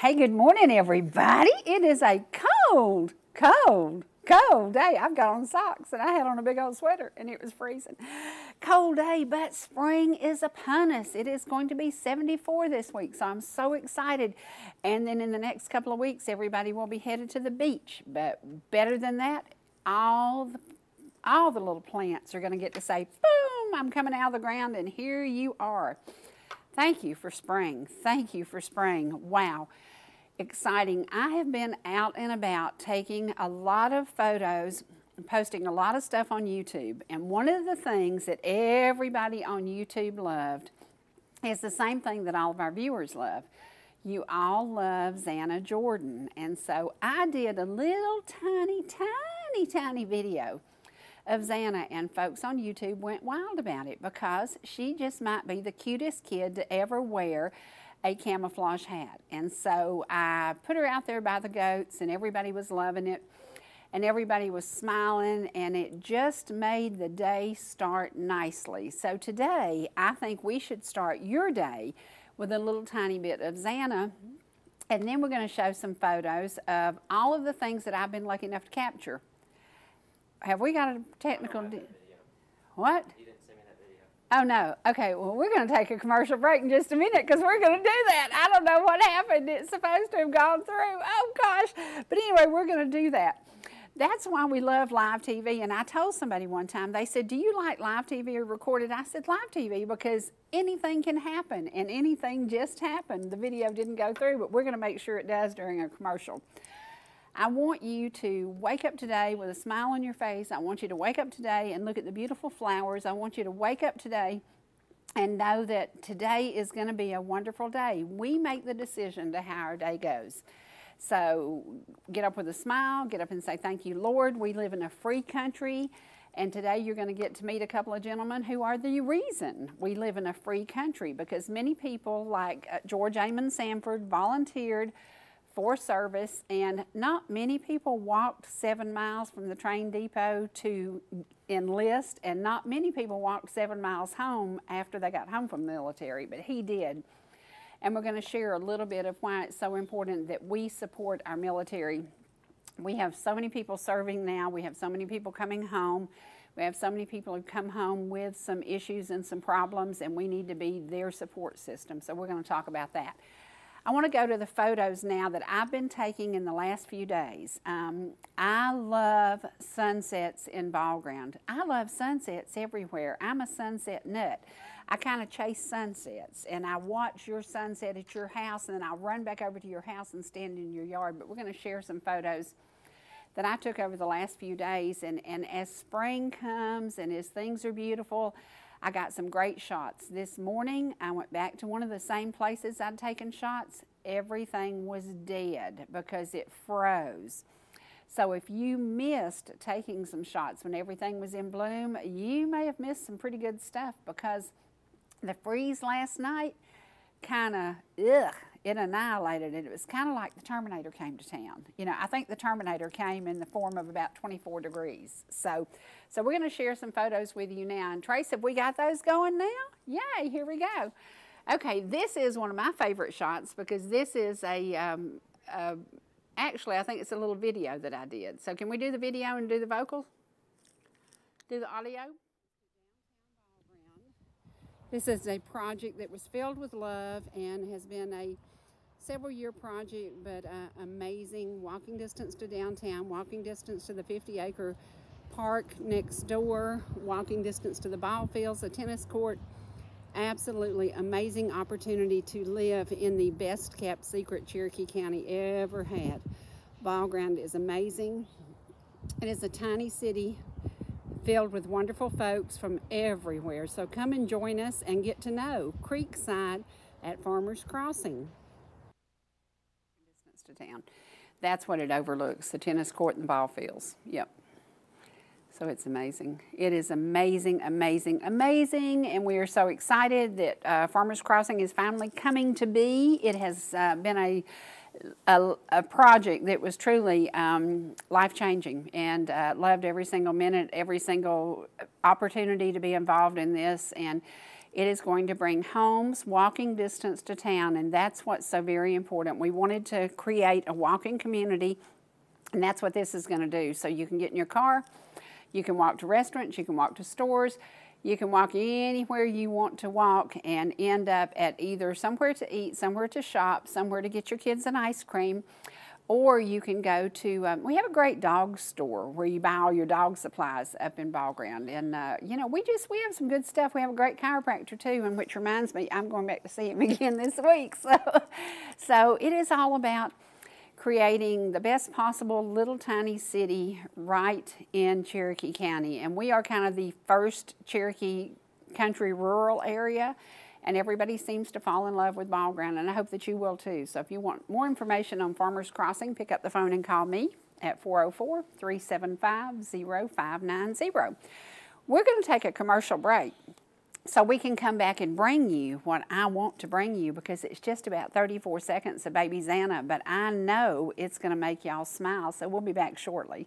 Hey, good morning, everybody. It is a cold, cold, cold day. I've got on socks and I had on a big old sweater and it was freezing. Cold day, but spring is upon us. It is going to be 74 this week, so I'm so excited. And then in the next couple of weeks, everybody will be headed to the beach. But better than that, all the all the little plants are going to get to say, boom, I'm coming out of the ground and here you are. Thank you for spring. Thank you for spring. Wow. Exciting. I have been out and about taking a lot of photos, posting a lot of stuff on YouTube. And one of the things that everybody on YouTube loved is the same thing that all of our viewers love. You all love Xana Jordan. And so I did a little tiny, tiny, tiny video of Xana, and folks on YouTube went wild about it because she just might be the cutest kid to ever wear a camouflage hat. And so I put her out there by the goats, and everybody was loving it, and everybody was smiling, and it just made the day start nicely. So today, I think we should start your day with a little tiny bit of Xana. And then we're going to show some photos of all of the things that I've been lucky enough to capture have we got a technical? What? Oh no. Okay. Well, we're going to take a commercial break in just a minute because we're going to do that. I don't know what happened. It's supposed to have gone through. Oh gosh. But anyway, we're going to do that. That's why we love live TV. And I told somebody one time, they said, Do you like live TV or recorded? I said, Live TV because anything can happen and anything just happened. The video didn't go through, but we're going to make sure it does during a commercial. I want you to wake up today with a smile on your face. I want you to wake up today and look at the beautiful flowers. I want you to wake up today and know that today is going to be a wonderful day. We make the decision to how our day goes. So get up with a smile, get up and say, Thank you, Lord. We live in a free country. And today you're going to get to meet a couple of gentlemen who are the reason we live in a free country because many people, like uh, George Amon Sanford, volunteered for service, and not many people walked seven miles from the train depot to enlist, and not many people walked seven miles home after they got home from the military, but he did. And we're going to share a little bit of why it's so important that we support our military. We have so many people serving now, we have so many people coming home. We have so many people who come home with some issues and some problems, and we need to be their support system. So, we're going to talk about that. I want to go to the photos now that I've been taking in the last few days. Um, I love sunsets in Ball Ground. I love sunsets everywhere. I'm a sunset nut. I kind of chase sunsets and I watch your sunset at your house and then I'll run back over to your house and stand in your yard. But we're going to share some photos that I took over the last few days. And, and as spring comes and as things are beautiful, I got some great shots. This morning, I went back to one of the same places I'd taken shots. Everything was dead because it froze. So if you missed taking some shots when everything was in bloom, you may have missed some pretty good stuff because the freeze last night kind of, ugh, it annihilated it. It was kind of like the Terminator came to town. You know, I think the Terminator came in the form of about 24 degrees. So, so we're going to share some photos with you now. And Trace, have we got those going now? Yay, here we go. Okay, this is one of my favorite shots because this is a, um, uh, actually, I think it's a little video that I did. So can we do the video and do the vocals? Do the audio? This is a project that was filled with love and has been a several year project, but uh, amazing. Walking distance to downtown, walking distance to the 50 acre park next door, walking distance to the ball fields, the tennis court. Absolutely amazing opportunity to live in the best kept secret Cherokee County ever had. Ball Ground is amazing. It is a tiny city filled with wonderful folks from everywhere. So come and join us and get to know Creekside at Farmers Crossing to town. That's what it overlooks, the tennis court and the ball fields. Yep. So it's amazing. It is amazing, amazing, amazing. And we are so excited that uh, Farmers Crossing is finally coming to be. It has uh, been a, a, a, project that was truly um, life changing and uh, loved every single minute, every single opportunity to be involved in this. And It is going to bring homes walking distance to town, and that's what's so very important. We wanted to create a walking community, and that's what this is going to do. So you can get in your car, you can walk to restaurants, you can walk to stores, you can walk anywhere you want to walk and end up at either somewhere to eat, somewhere to shop, somewhere to get your kids an ice cream, or you can go to, um, we have a great dog store where you buy all your dog supplies up in Ball Ground. And, uh, you know, we just, we have some good stuff. We have a great chiropractor too, and which reminds me, I'm going back to see him again this week. So, so it is all about creating the best possible little tiny city right in Cherokee County. And we are kind of the first Cherokee country rural area and everybody seems to fall in love with Ball Ground, and I hope that you will too. So if you want more information on Farmers Crossing, pick up the phone and call me at 404 375 0590. We're going to take a commercial break so we can come back and bring you what I want to bring you because it's just about 34 seconds of Baby Xana, but I know it's going to make y'all smile. So we'll be back shortly.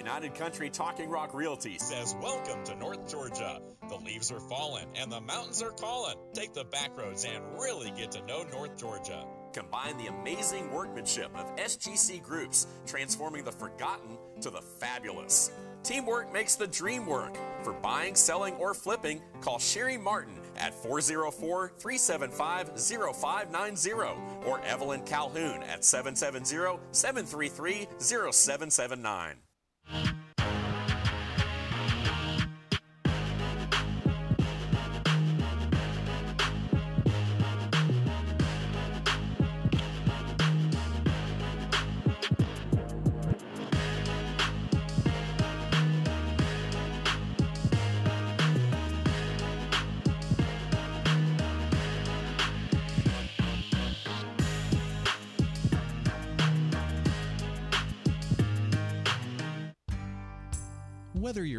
United Country Talking Rock Realty says, Welcome to North Georgia. The leaves are falling and the mountains are calling. Take the back roads and really get to know North Georgia. Combine the amazing workmanship of SGC groups, transforming the forgotten to the fabulous. Teamwork makes the dream work. For buying, selling, or flipping, call Cherie Martin at 404 375 0590 or Evelyn Calhoun at 770 733 0779.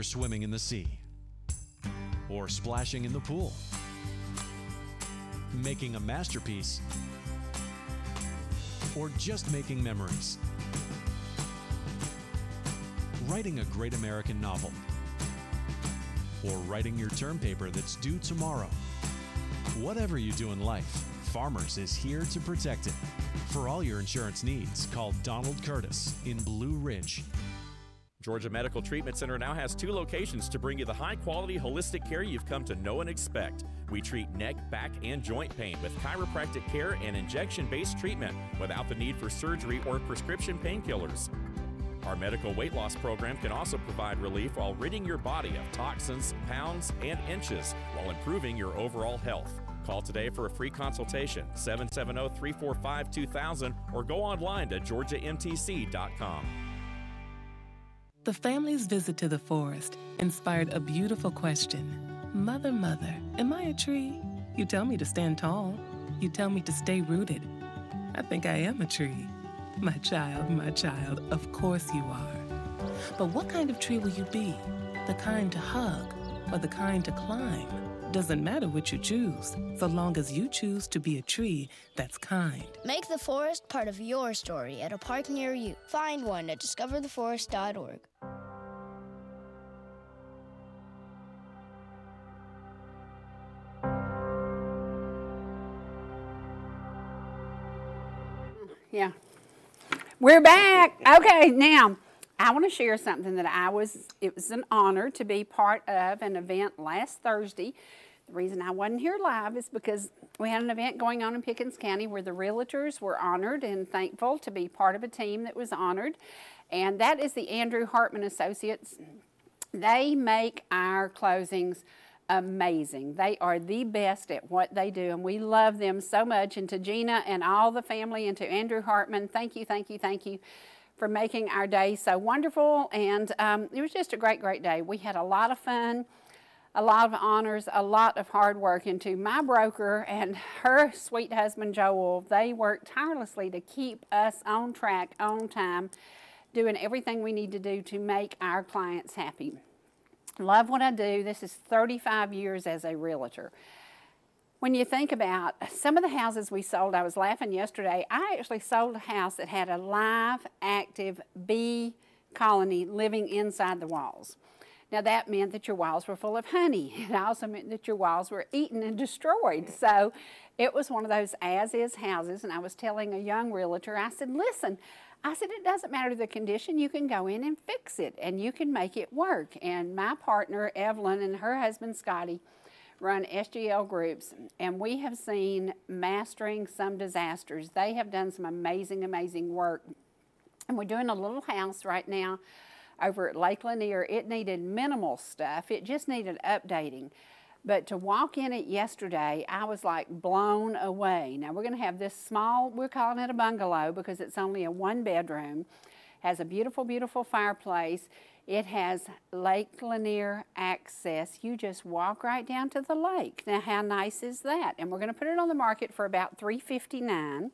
You're swimming in the sea or splashing in the pool, making a masterpiece, or just making memories, writing a great American novel, or writing your term paper that's due tomorrow. Whatever you do in life, Farmers is here to protect it. For all your insurance needs, call Donald Curtis in Blue Ridge Georgia Medical Treatment Center now has two locations to bring you the high quality holistic care you've come to know and expect. We treat neck, back, and joint pain with chiropractic care and injection based treatment without the need for surgery or prescription painkillers. Our medical weight loss program can also provide relief while ridding your body of toxins, pounds, and inches while improving your overall health. Call today for a free consultation, 770 345 2000, or go online to georgiamtc.com. The family's visit to the forest inspired a beautiful question Mother, Mother, am I a tree? You tell me to stand tall. You tell me to stay rooted. I think I am a tree. My child, my child, of course you are. But what kind of tree will you be? The kind to hug or the kind to climb? Doesn't matter what you choose, so long as you choose to be a tree that's kind. Make the forest part of your story at a park near you. Find one at discovertheforest.org. Yeah. We're back. Okay, now I want to share something that I was, it was an honor to be part of an event last Thursday the reason I wasn't here live is because we had an event going on in Pickens County where the realtors were honored and thankful to be part of a team that was honored. And that is the Andrew Hartman Associates. They make our closings amazing. They are the best at what they do, and we love them so much. And to Gina and all the family, and to Andrew Hartman, thank you, thank you, thank you for making our day so wonderful. And um, it was just a great, great day. We had a lot of fun, a lot of honors, a lot of hard work. And to my broker and her sweet husband, Joel, they worked tirelessly to keep us on track, on time, doing everything we need to do to make our clients happy. Love what I do. This is 35 years as a realtor. When you think about some of the houses we sold, I was laughing yesterday. I actually sold a house that had a live, active bee colony living inside the walls. Now that meant that your walls were full of honey. It also meant that your walls were eaten and destroyed. So it was one of those as-is houses. And I was telling a young realtor, I said, listen, I said, it doesn't matter the condition, you can go in and fix it and you can make it work. And my partner, Evelyn, and her husband, Scotty, run SGC groups, and we have seen mastering some disasters. They have done some amazing, amazing work. And we're doing a little house right now over at Lake Lanier. It needed minimal stuff, it just needed updating. But to walk in it yesterday, I was like blown away. Now we're going to have this small, we're calling it a bungalow because it's only a one bedroom, has a beautiful, beautiful fireplace. It has Lake Lanier access. You just walk right down to the lake. Now how nice is that? And we're going to put it on the market for about 359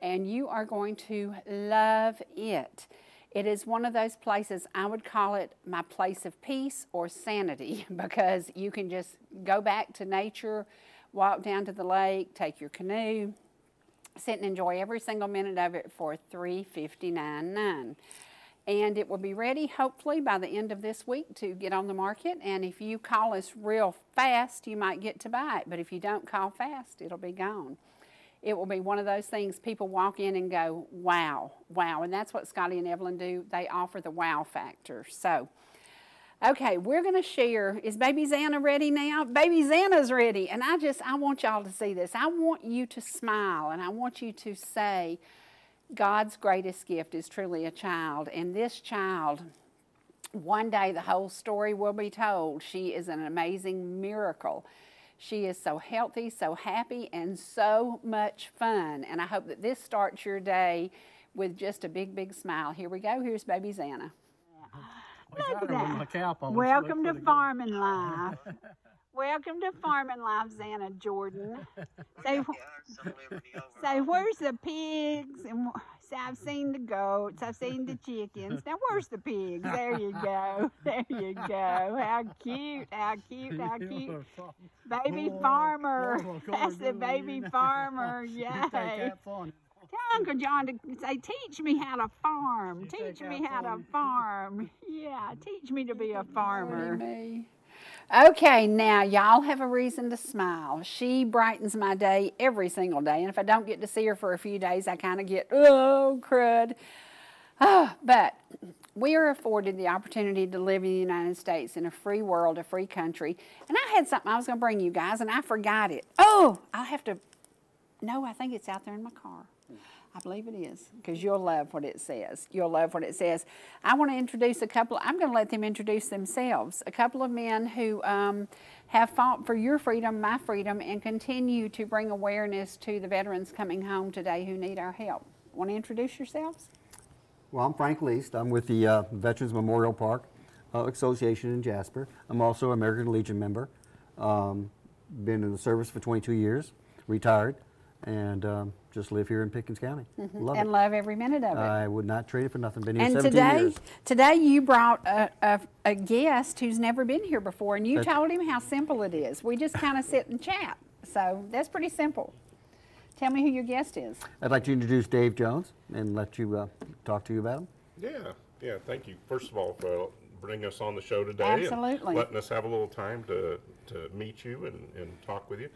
and you are going to love it. It is one of those places, I would call it my place of peace or sanity because you can just go back to nature, walk down to the lake, take your canoe, sit and enjoy every single minute of it for $359.9. And it will be ready hopefully by the end of this week to get on the market. And if you call us real fast, you might get to buy it. But if you don't call fast, it'll be gone it will be one of those things people walk in and go, wow, wow. And that's what Scotty and Evelyn do. They offer the wow factor. So, okay, we're going to share. Is Baby Xana ready now? Baby Xana's ready. And I just, I want y'all to see this. I want you to smile and I want you to say, God's greatest gift is truly a child. And this child, one day the whole story will be told. She is an amazing miracle. She is so healthy, so happy, and so much fun. And I hope that this starts your day with just a big, big smile. Here we go. Here's baby Xana. Look at that. Welcome to farming life. Welcome to farming life, Xana Jordan. Say, say, where's the pigs? And say, I've seen the goats, I've seen the chickens. Now, where's the pigs? There you go. There you go. How cute, how cute, how cute. Baby farmer. That's the baby farmer. Yay. Tell Uncle John to say, teach me how to farm. Teach me how to farm. Yeah, teach me to be a farmer. Okay, now y'all have a reason to smile. She brightens my day every single day. And if I don't get to see her for a few days, I kind of get, oh, crud. Oh, but we are afforded the opportunity to live in the United States in a free world, a free country. And I had something I was going to bring you guys, and I forgot it. Oh, I'll have to, no, I think it's out there in my car. I believe it is, because you'll love what it says. You'll love what it says. I want to introduce a couple, I'm going to let them introduce themselves. A couple of men who um, have fought for your freedom, my freedom, and continue to bring awareness to the veterans coming home today who need our help. Want to introduce yourselves? Well, I'm Frank Leist. I'm with the uh, Veterans Memorial Park uh, Association in Jasper. I'm also an American Legion member. Um, been in the service for 22 years, retired, and um, just live here in Pickens County. Mhm. Love and it. love every minute of it. I would not trade it for nothing. Been here and 17 today, years. today you brought a, a, a guest who's never been here before, and you That's- told him how simple it is. We just kind of sit and chat. So that's pretty simple. Tell me who your guest is. I'd like to introduce Dave Jones and let you uh, talk to you about him. Yeah, yeah, thank you. First of all, for bringing us on the show today. Absolutely. And letting us have a little time to, to meet you and, and talk with you.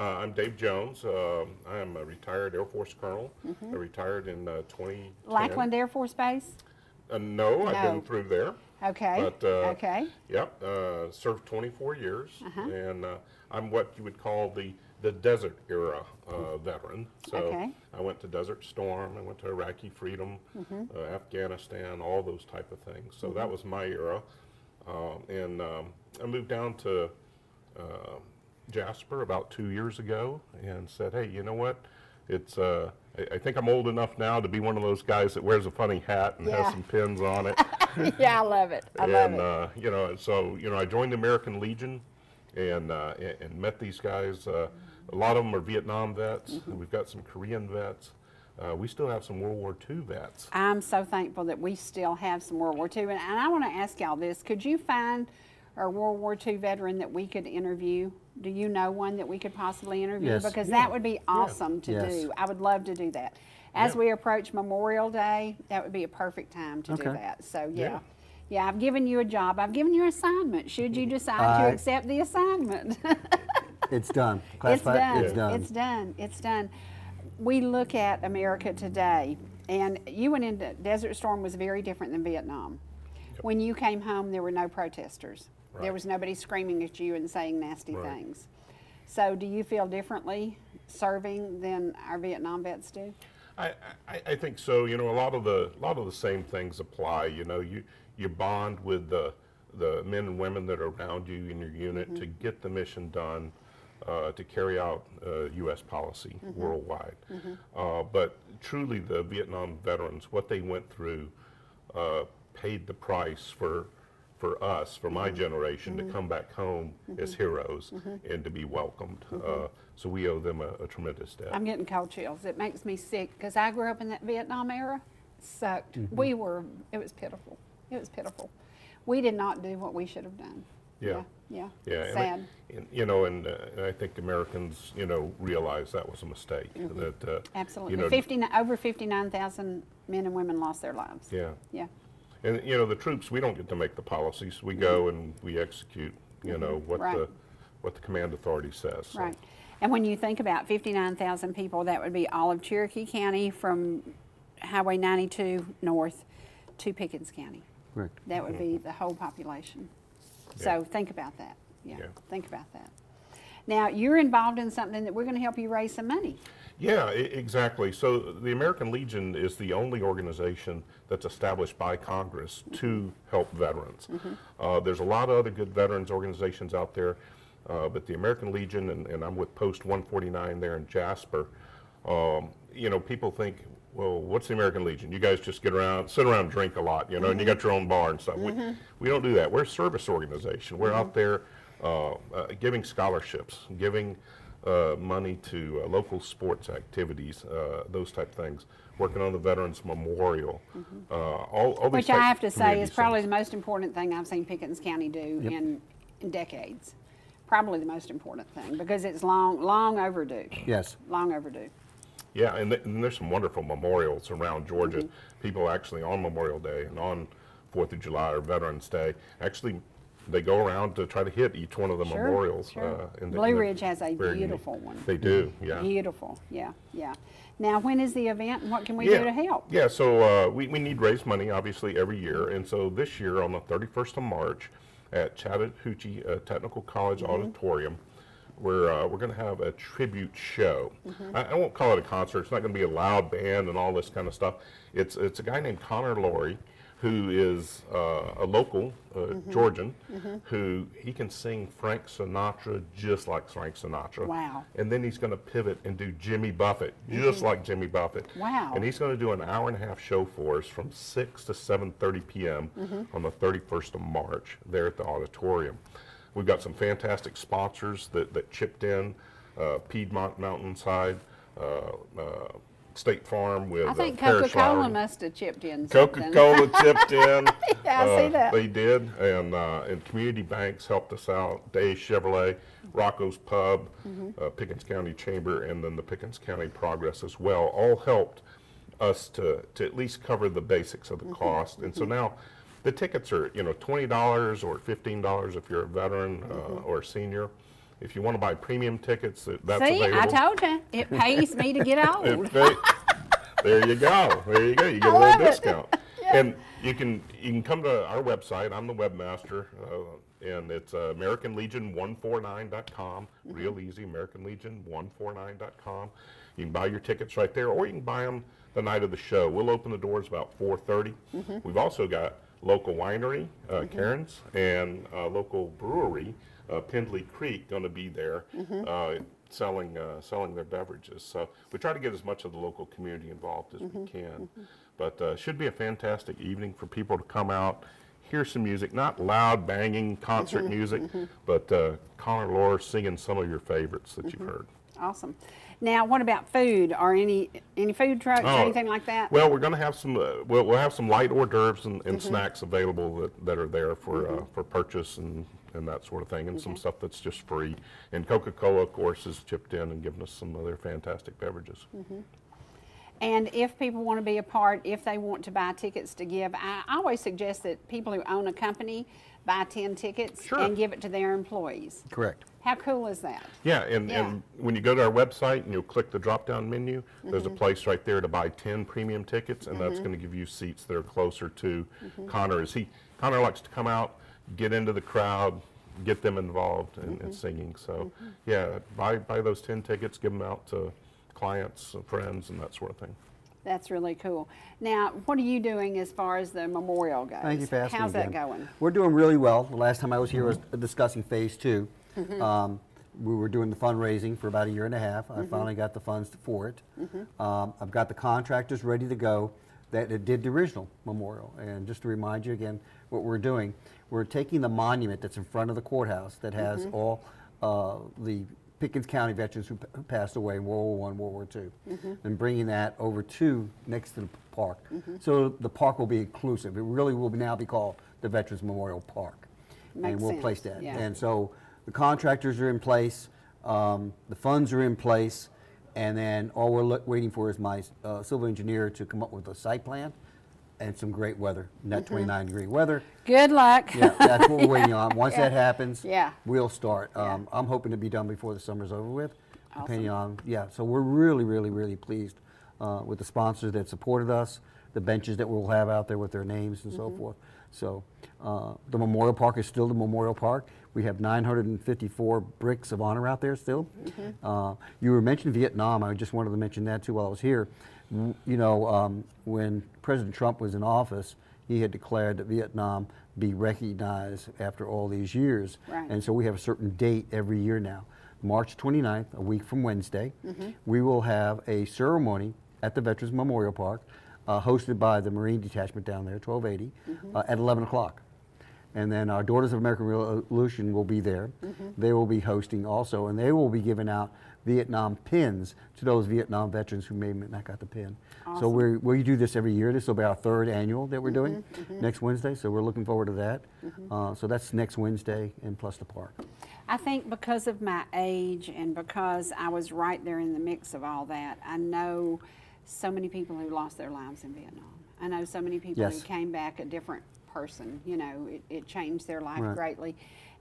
Uh, I'm Dave Jones. Um, I am a retired Air Force colonel. Mhm. I retired in uh, 2010. Lackland Air Force Base? Uh, no, I've been through there. Okay, But, uh, okay. Yep, uh, served 24 years, Uh-huh. and uh, I'm what you would call the the desert era uh, veteran. So Okay. I went to Desert Storm, I went to Iraqi Freedom, Mhm. uh, Afghanistan, all those type of things. So that Mhm. was my era, um, and um, I moved down to uh, Jasper about two years ago and said, hey, you know what? It's, uh, I, I think I'm old enough now to be one of those guys that wears a funny hat and Yeah. has some pins on it. yeah, I love it. I love and, it. uh, you know, so, you know, I joined the American Legion and, uh, and, and met these guys. Uh, a lot of them are Vietnam vets. Mm-hmm. We've got some Korean vets. Uh, we still have some World War II vets. I'm so thankful that we still have some World War II. And, and I want to ask y'all this could you find a World War II veteran that we could interview? Do you know one that we could possibly interview? Yes. Because Yeah. that would be awesome to Yes. do. I would love to do that. As Yeah. we approach Memorial Day, that would be a perfect time to do that. So, yeah. Yeah. Yeah, I've given you a job. I've given you an assignment. Should you decide to accept the assignment? It's done. It's Classified, done. It's done. It's done. It's done. We look at America today, and you went into Desert Storm was very different than Vietnam. When you came home, there were no protesters. There was nobody screaming at you and saying nasty Right. things. So, do you feel differently serving than our Vietnam vets do? I, I, I think so. You know, a lot of the a lot of the same things apply. You know, you you bond with the the men and women that are around you in your unit to get the mission done, uh, to carry out uh, U.S. policy worldwide. Uh, but truly, the Vietnam veterans, what they went through, uh, paid the price for for us, for my generation, to come back home as heroes and to be welcomed. Uh, so we owe them a, a tremendous debt. I'm getting cold chills. It makes me sick because I grew up in that Vietnam era. It sucked. Mm-hmm. We were, it was pitiful. It was pitiful. We did not do what we should have done. Yeah. Yeah. Yeah, and I- Sad. and, you know, and, uh, and I think Americans, you know, realize that was a mistake. That uh, Absolutely. you know, 59, over 59,000 men and women lost their lives. yeah, Yeah. And you know, the troops, we don't get to make the policies. We go and we execute. You know what Mm-hmm. Right. the what the command authority says. So, Right. And when you think about 59,000 people, that would be all of Cherokee County from Highway 92 north to Pickens County. Correct. That would be the whole population. Yeah. So think about that. Yeah, Yeah. think about that. Now, you're involved in something that we're going to help you raise some money. Yeah, exactly. So the American Legion is the only organization that's established by Congress to help veterans. Uh, there's a lot of other good veterans organizations out there, uh, but the American Legion, and, and I'm with Post 149 there in Jasper. Um, you know, people think, well, what's the American Legion? You guys just get around, sit around, and drink a lot, you know, and you got your own bar and stuff. We, we don't do that. We're a service organization. We're out there uh, uh, giving scholarships, giving uh, money to uh, local sports activities, uh, those type of things. Working on the Veterans Memorial, uh, all, all these Which I have to say is probably centers. the most important thing I've seen Pickens County do in, in decades. Probably the most important thing because it's long, long overdue. Yes. Long overdue. Yeah, and, th- and there's some wonderful memorials around Georgia. Mm-hmm. People actually on Memorial Day and on Fourth of July or Veterans Day, actually, they go around to try to hit each one of the Sure, memorials. sure. Uh, and they- Blue Ridge has a beautiful one. They do, yeah. Beautiful. Yeah, yeah. Now, when is the event and what can we yeah. do to help? Yeah, so uh, we, we need raise money, obviously, every year. And so this year, on the 31st of March, at Chattahoochee uh, Technical College Mm-hmm. Auditorium, we're, uh, we're going to have a tribute show. Mm-hmm. I, I won't call it a concert. It's not going to be a loud band and all this kind of stuff. It's, it's a guy named Connor Laurie, who is uh, a local uh, Mm-hmm. Georgian, who he can sing Frank Sinatra just like Frank Sinatra. Wow. And then he's going to pivot and do Jimmy Buffett just like Jimmy Buffett. Mm-hmm. Wow. And he's going to do an hour and a half show for us from 6 to 7.30 p.m. Mm-hmm. on the 31st of March there at the auditorium. We've got some fantastic sponsors that, that chipped in, uh, Piedmont Mountainside, uh, uh, State Farm with I think uh, Coca-Cola must have chipped in. Coca-Cola chipped in. Yeah, I see Uh, that. They did, and uh, and community banks helped us out. Day Chevrolet, Rocco's Pub, Mm-hmm. uh, Pickens County Chamber, and then the Pickens County Progress as well. All helped us to to at least cover the basics of the Mm-hmm. cost. And so now, the tickets are you know twenty dollars or fifteen dollars if you're a veteran Mm-hmm. uh, or a senior. If you want to buy premium tickets, that- that's See, available. I told you, it pays me to get old. It pay- there you go. There you go. You get a little it. discount. And you can you can come to our website. I'm the webmaster, uh, and it's uh, AmericanLegion149.com. Mm-hmm. Real easy, AmericanLegion149.com. You can buy your tickets right there, or you can buy them the night of the show. We'll open the doors about 4:30. Mm-hmm. We've also got local winery, uh, Karen's, and uh, local brewery, uh, Pendley Creek going to be there uh, selling uh, selling their beverages. So we try to get as much of the local community involved as we can. But uh, should be a fantastic evening for people to come out, hear some music, not loud banging concert music, but uh, Connor Lore singing some of your favorites that you've heard. Awesome. Now, what about food? Are any any food trucks or Oh, anything like that? Well, we're going to have some. Uh, we'll, we'll have some light hors d'oeuvres and, and snacks available that, that are there for uh, for purchase and, and that sort of thing, and some mm-hmm. stuff that's just free. And Coca-Cola, of course, is chipped in and given us some other fantastic beverages. Mm-hmm. And if people want to be a part, if they want to buy tickets to give, I I always suggest that people who own a company buy 10 tickets Sure. and give it to their employees. Correct. How cool is that? Yeah, and, Yeah. and when you go to our website and you'll click the drop-down menu, there's a mm-hmm. place right there to buy 10 premium tickets, and that's going to give you seats that are closer to Connor. As he Connor likes to come out, get into the crowd, get them involved in, in singing. So, yeah, buy buy those 10 tickets, give them out to clients, uh, friends, and that sort of thing. That's really cool. Now, what are you doing as far as the memorial goes? Thank you for asking How's that again. going? We're doing really well. The last time I was here was Mm-hmm. discussing phase 2 Um, we were doing the fundraising for about a year and a half. Mm-hmm. I finally got the funds for it. Um, I've got the contractors ready to go that that did the original memorial. And just to remind you again, what we're doing, we're taking the monument that's in front of the courthouse that has Mm-hmm. all uh, the Pickens County veterans who, p- who passed away in World War I, World War II, Mm-hmm. and bringing that over to next to the park. So the park will be inclusive. It really will now be called the Veterans Memorial Park. and we'll place that. yeah. And so the contractors are in place, um, the funds are in place, and then all we're waiting for is my uh, civil engineer to come up with a site plan and some great weather, net 29 degree weather. Good luck. Yeah, that's what we're waiting on. Once that happens, Yeah. we'll start. Um, I'm hoping to be done before the summer's over with, depending on, yeah. So we're really, really, really pleased uh, with the sponsors that supported us, the benches that we'll have out there with their names and so forth. So uh, the Memorial Park is still the Memorial Park. We have 954 bricks of honor out there still. Uh, you were mentioning Vietnam. I just wanted to mention that too while I was here. You know, um, when President Trump was in office, he had declared that Vietnam be recognized after all these years. Right. And so we have a certain date every year now. March 29th, a week from Wednesday, Mm-hmm. we will have a ceremony at the Veterans Memorial Park uh, hosted by the Marine Detachment down there, 1280, Mm-hmm. uh, at 11 o'clock. And then our Daughters of American Revolution will be there. Mm-hmm. They will be hosting also, and they will be giving out Vietnam pins to those Vietnam veterans who may not got the pin. So we we do this every year. This will be our third annual that we're doing Mm-hmm, next Wednesday. So we're looking forward to that. Uh, so that's next Wednesday, and plus the park. I think because of my age and because I was right there in the mix of all that, I know so many people who lost their lives in Vietnam. I know so many people who came back a different person. You know, it, it changed their life Right. greatly.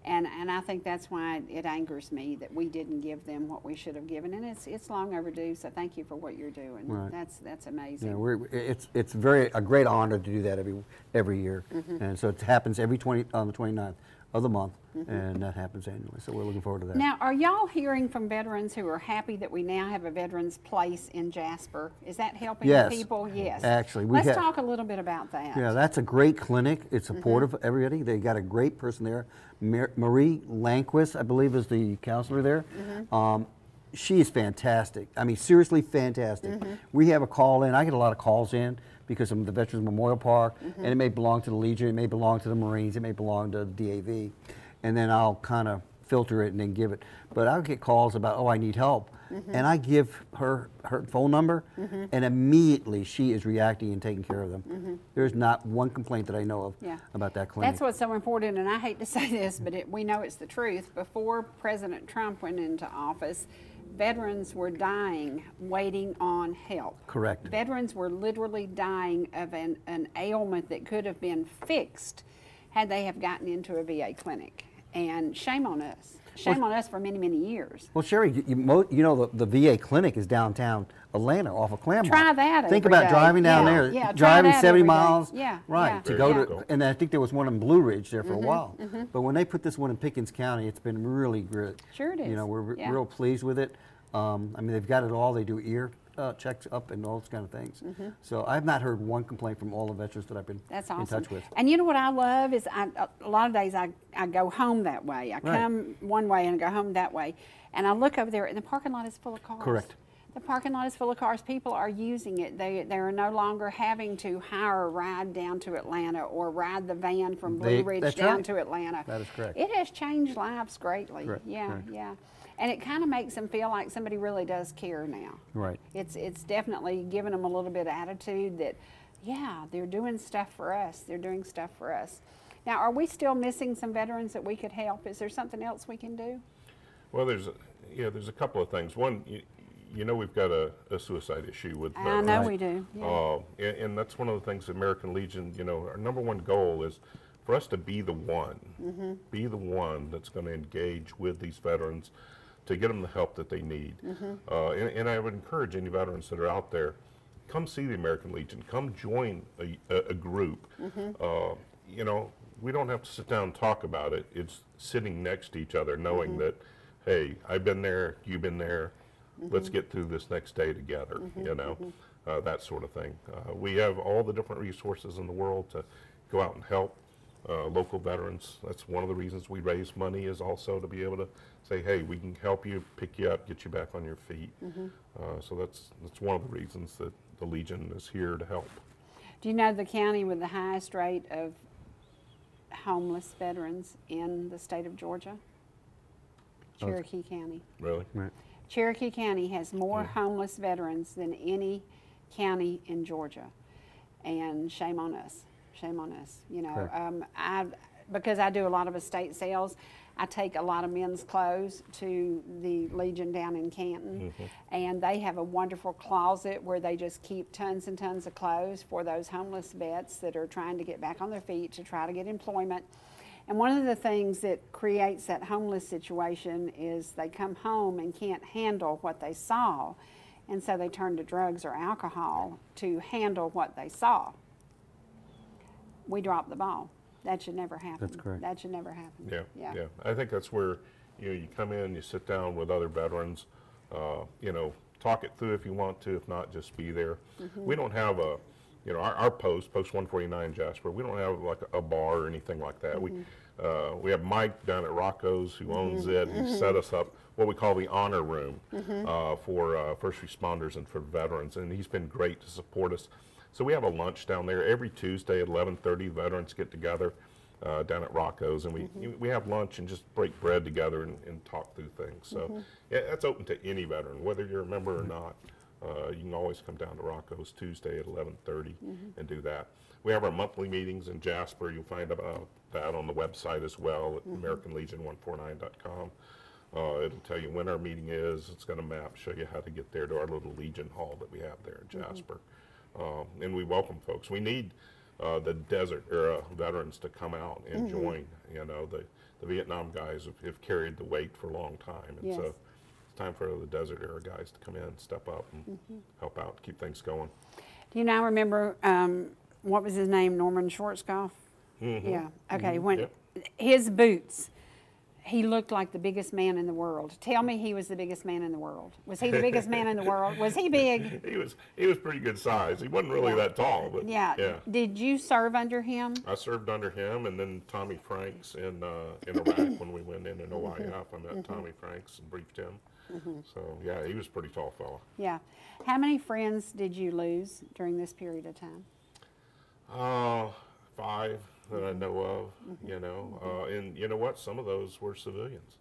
And, and I think that's why it angers me that we didn't give them what we should have given. And it's, it's long overdue, so thank you for what you're doing. Right. That's, that's amazing. Yeah, we're, it's it's very a great honor to do that every every year, Mm-hmm. and so it happens every 20 on the 29th of the month, and that happens annually. So we're looking forward to that. Now, are y'all hearing from veterans who are happy that we now have a veterans place in Jasper? Is that helping Yes. people? Yes. Actually, we let's talk a little bit about that. Yeah, that's a great clinic. It's Mm-hmm. supportive of everybody. They got a great person there. Mar- Marie Lanquist, I believe, is the counselor there. Mm-hmm. Um, she is fantastic. I mean, seriously fantastic. Mm-hmm. We have a call in. I get a lot of calls in because of the Veterans Memorial Park, Mm-hmm. and it may belong to the Legion, it may belong to the Marines, it may belong to the DAV, and then I'll kind of filter it and then give it. But I'll get calls about, oh, I need help. Mm-hmm. And I give her her phone number, and immediately she is reacting and taking care of them. There's not one complaint that I know of Mm-hmm. Yeah. about that clinic. That's what's so important, and I hate to say this, but it, we know it's the truth. Before President Trump went into office, veterans were dying waiting on help. Correct. Veterans were literally dying of an, an ailment that could have been fixed had they have gotten into a VA clinic. And shame on us. Shame on us for many, many years. Well, Cherie, you, you, you know the, the VA clinic is downtown Atlanta off of Clairmont. Try that Think every about day. driving down Yeah, there, yeah, driving 70 every day. miles. Yeah, Right, yeah, to go you to, go. and I think there was one in Blue Ridge there for Mm-hmm, a while. But when they put this one in Pickens County, it's been really good. Sure it You know, we're Yeah. real pleased with it. Um, I mean, they've got it all. They do ear uh, checks up and all those kind of things. So I've not heard one complaint from all the veterans that I've been That's in touch with. And you know what I love is I, a lot of days I, I go home that way. I Right. come one way and I go home that way. And I look over there and the parking lot is full of cars. Correct. The parking lot is full of cars. People are using it. They, they are no longer having to hire a ride down to Atlanta or ride the van from Blue They- Ridge down right. to Atlanta. That is correct. It has changed lives greatly. Correct, Yeah, correct. yeah. And it kind of makes them feel like somebody really does care now. Right. It's it's definitely giving them a little bit of attitude that, yeah, they're doing stuff for us. They're doing stuff for us. Now, are we still missing some veterans that we could help? Is there something else we can do? Well, there's, a- yeah, there's a couple of things. One, you, you know we've got a, a suicide issue with I veterans. know we do. Yeah. Uh, and, and that's one of the things the American Legion, you know, our number one goal is for us to be the one, Mm-hmm. be the one that's going to engage with these veterans to get them the help that they need. Mm-hmm. Uh, and, and I would encourage any veterans that are out there, come see the American Legion, come join a, a, a group. Mm-hmm. Uh, you know, we don't have to sit down and talk about it. It's sitting next to each other, knowing Mm-hmm. that, hey, I've been there, you've been there. Let's get through this next day together. You know, uh, that sort of thing. Uh, we have all the different resources in the world to go out and help uh, local veterans. That's one of the reasons we raise money is also to be able to say, hey, we can help you, pick you up, get you back on your feet. Uh, so that's that's one of the reasons that the Legion is here to help. Do you know the county with the highest rate of homeless veterans in the state of Georgia? Cherokee County. Really? Right. Cherokee County has more homeless veterans than any county in Georgia. And shame on us. Shame on us. You know, um, I, because I do a lot of estate sales, I take a lot of men's clothes to the Legion down in Canton. Mm-hmm. And they have a wonderful closet where they just keep tons and tons of clothes for those homeless vets that are trying to get back on their feet to try to get employment. And one of the things that creates that homeless situation is they come home and can't handle what they saw. And so they turn to drugs or alcohol to handle what they saw. We drop the ball. That should never happen. That's correct. That should never happen. Yeah, Yeah. yeah. I think that's where, you know, you come in, you sit down with other veterans, uh, you know, talk it through if you want to, if not, just be there. Mm-hmm. We don't have a, you know, our, our post, Post 149 Jasper, we don't have like a bar or anything like that. We, Mm-hmm. uh, we have Mike down at Rocco's who owns it, who set us up what we call the honor room Mm-hmm. uh, for uh, first responders and for veterans, and he's been great to support us. So we have a lunch down there every Tuesday at 11:30. Veterans get together uh, down at Rocco's, and we we have lunch and just break bread together and, and talk through things. So yeah, that's open to any veteran, whether you're a member or not. Uh, you can always come down to Rocco's Tuesday at 11:30 and do that. We have our monthly meetings in Jasper. You'll find about that on the website as well at AmericanLegion149.com. Uh, it'll tell you when our meeting is. It's going to map, show you how to get there to our little Legion Hall that we have there in Jasper. Um, and we welcome folks. We need uh, the desert era veterans to come out and join. You know, the, the Vietnam guys have, have carried the weight for a long time. And so it's time for the desert era guys to come in, step up, and help out, keep things going. Do you now remember um, what was his name? Norman Schwarzkopf? Yeah. Okay. When Yep. his boots, he looked like the biggest man in the world. Tell me he was the biggest man in the world. Was he the biggest man in the world? Was he big? He was he was pretty good size. He wasn't really Yeah. that tall, but Yeah. yeah. Did you serve under him? I served under him, and then Tommy Franks in uh, in Iraq when we went in in OIF. I met Tommy Franks and briefed him. So yeah, he was a pretty tall fella. Yeah. How many friends did you lose during this period of time? Uh, five that I know of, you know, uh, and you know what? Some of those were civilians.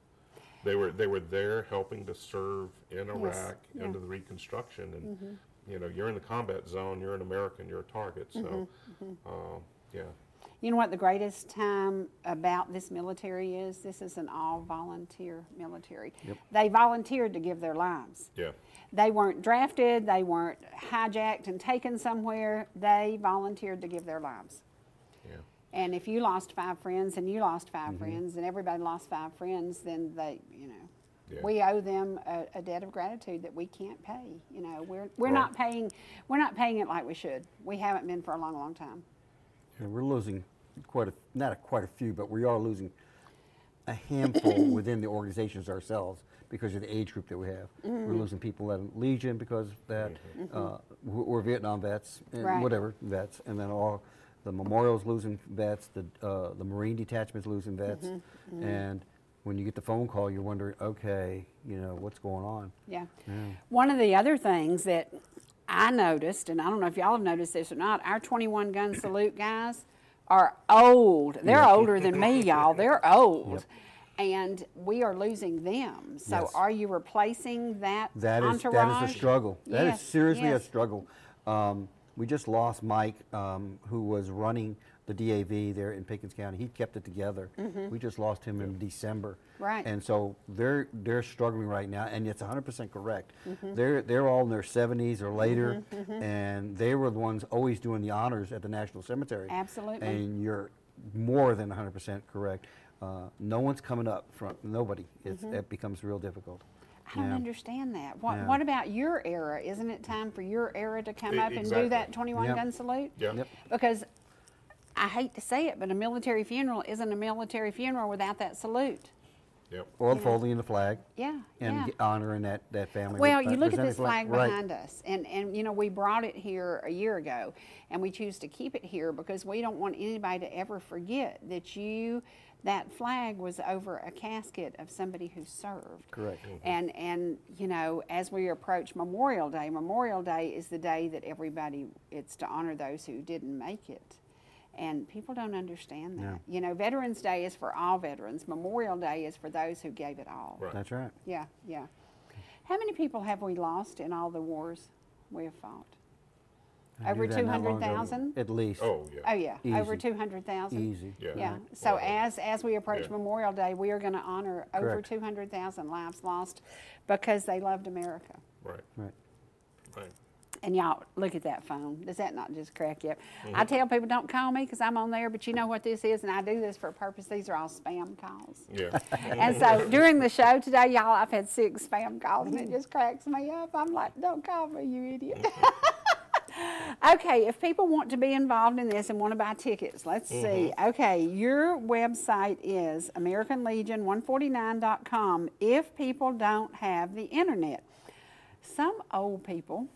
They were they were there helping to serve in Iraq yeah. Mm-hmm. under the Reconstruction, and you know, you're in the combat zone, you're an American, you're a target. So, uh, yeah, You know what the greatest time about this military is? This is an all volunteer military. They volunteered to give their lives. yeah, They weren't drafted, they weren't hijacked and taken somewhere. They volunteered to give their lives. And if you lost five friends and you lost 5 friends and everybody lost five friends, then they, you know, Yeah. we owe them a, a debt of gratitude that we can't pay. You know, we're we're Right. not paying we're not paying it like we should. We haven't been for a long, long time. Yeah, we're losing quite a, not a, quite a few, but we are losing a handful within the organizations ourselves because of the age group that we have. We're Mm-hmm. losing people at Legion because of that, uh, who who are Vietnam vets, and Right. whatever vets, and then all the memorials losing vets, the uh, the Marine detachments losing vets, Mm-hmm. and when you get the phone call, you're wondering, okay, you know what's going on. Yeah. One of the other things that I noticed, and I don't know if y'all have noticed this or not, our 21 gun salute guys are old. They're older than me, y'all. They're old. And we are losing them. So Yes. are you replacing that That is entourage? that is a struggle. That is Yes, seriously yes. a struggle. Um, we just lost Mike, um, who was running the DAV there in Pickens County. He kept it together. We just lost him in December. Mm-hmm. Right. And so they're they're struggling right now, and it's 100% correct. Mm-hmm. They're they're all in their 70s or later, and they were the ones always doing the honors at the National Cemetery. Absolutely. And you're more than 100% correct. Uh, no one's coming up from nobody. It's, It becomes real difficult. I don't Yeah. understand that. What, Yeah. what about your era? Isn't it time for your era to come E- up and do that 21 Yep. gun salute? Yeah. Yep. Because I hate to say it, but a military funeral isn't a military funeral without that salute. Yep. Or the folding the flag. Yeah. and yeah. honoring that, that family. Well, you look at presented this flag right. behind us, and, and you know, we brought it here a year ago, and we choose to keep it here because we don't want anybody to ever forget that you, that flag was over a casket of somebody who served. Correct. Mm-hmm. And, and, you know, as we approach Memorial Day, Memorial Day is the day that everybody, it's to honor those who didn't make it. And people don't understand that. Yeah. You know, Veterans Day is for all veterans. Memorial Day is for those who gave it all. Right. That's right. Yeah, yeah. How many people have we lost in all the wars we have fought? I Over knew that not long ago. 200,000? At least. Oh, yeah. Oh, yeah, over 200,000? Easy. Yeah. Yeah, Mhm. so Wow. as, as we approach Yeah. Memorial Day, we are going to honor over 200,000 lives lost because they loved America. Right. Right. Right. And y'all, look at that phone. Does that not just crack you up? Mm-hmm. I tell people don't call me because I'm on there, but you know what this is, and I do this for a purpose. These are all spam calls. Yeah. And so during the show today, y'all, I've had six spam calls, and it just cracks me up. I'm like, don't call me, you idiot. okay, if people want to be involved in this and want to buy tickets, let's see. Okay, your website is AmericanLegion149.com if people don't have the internet. Some old people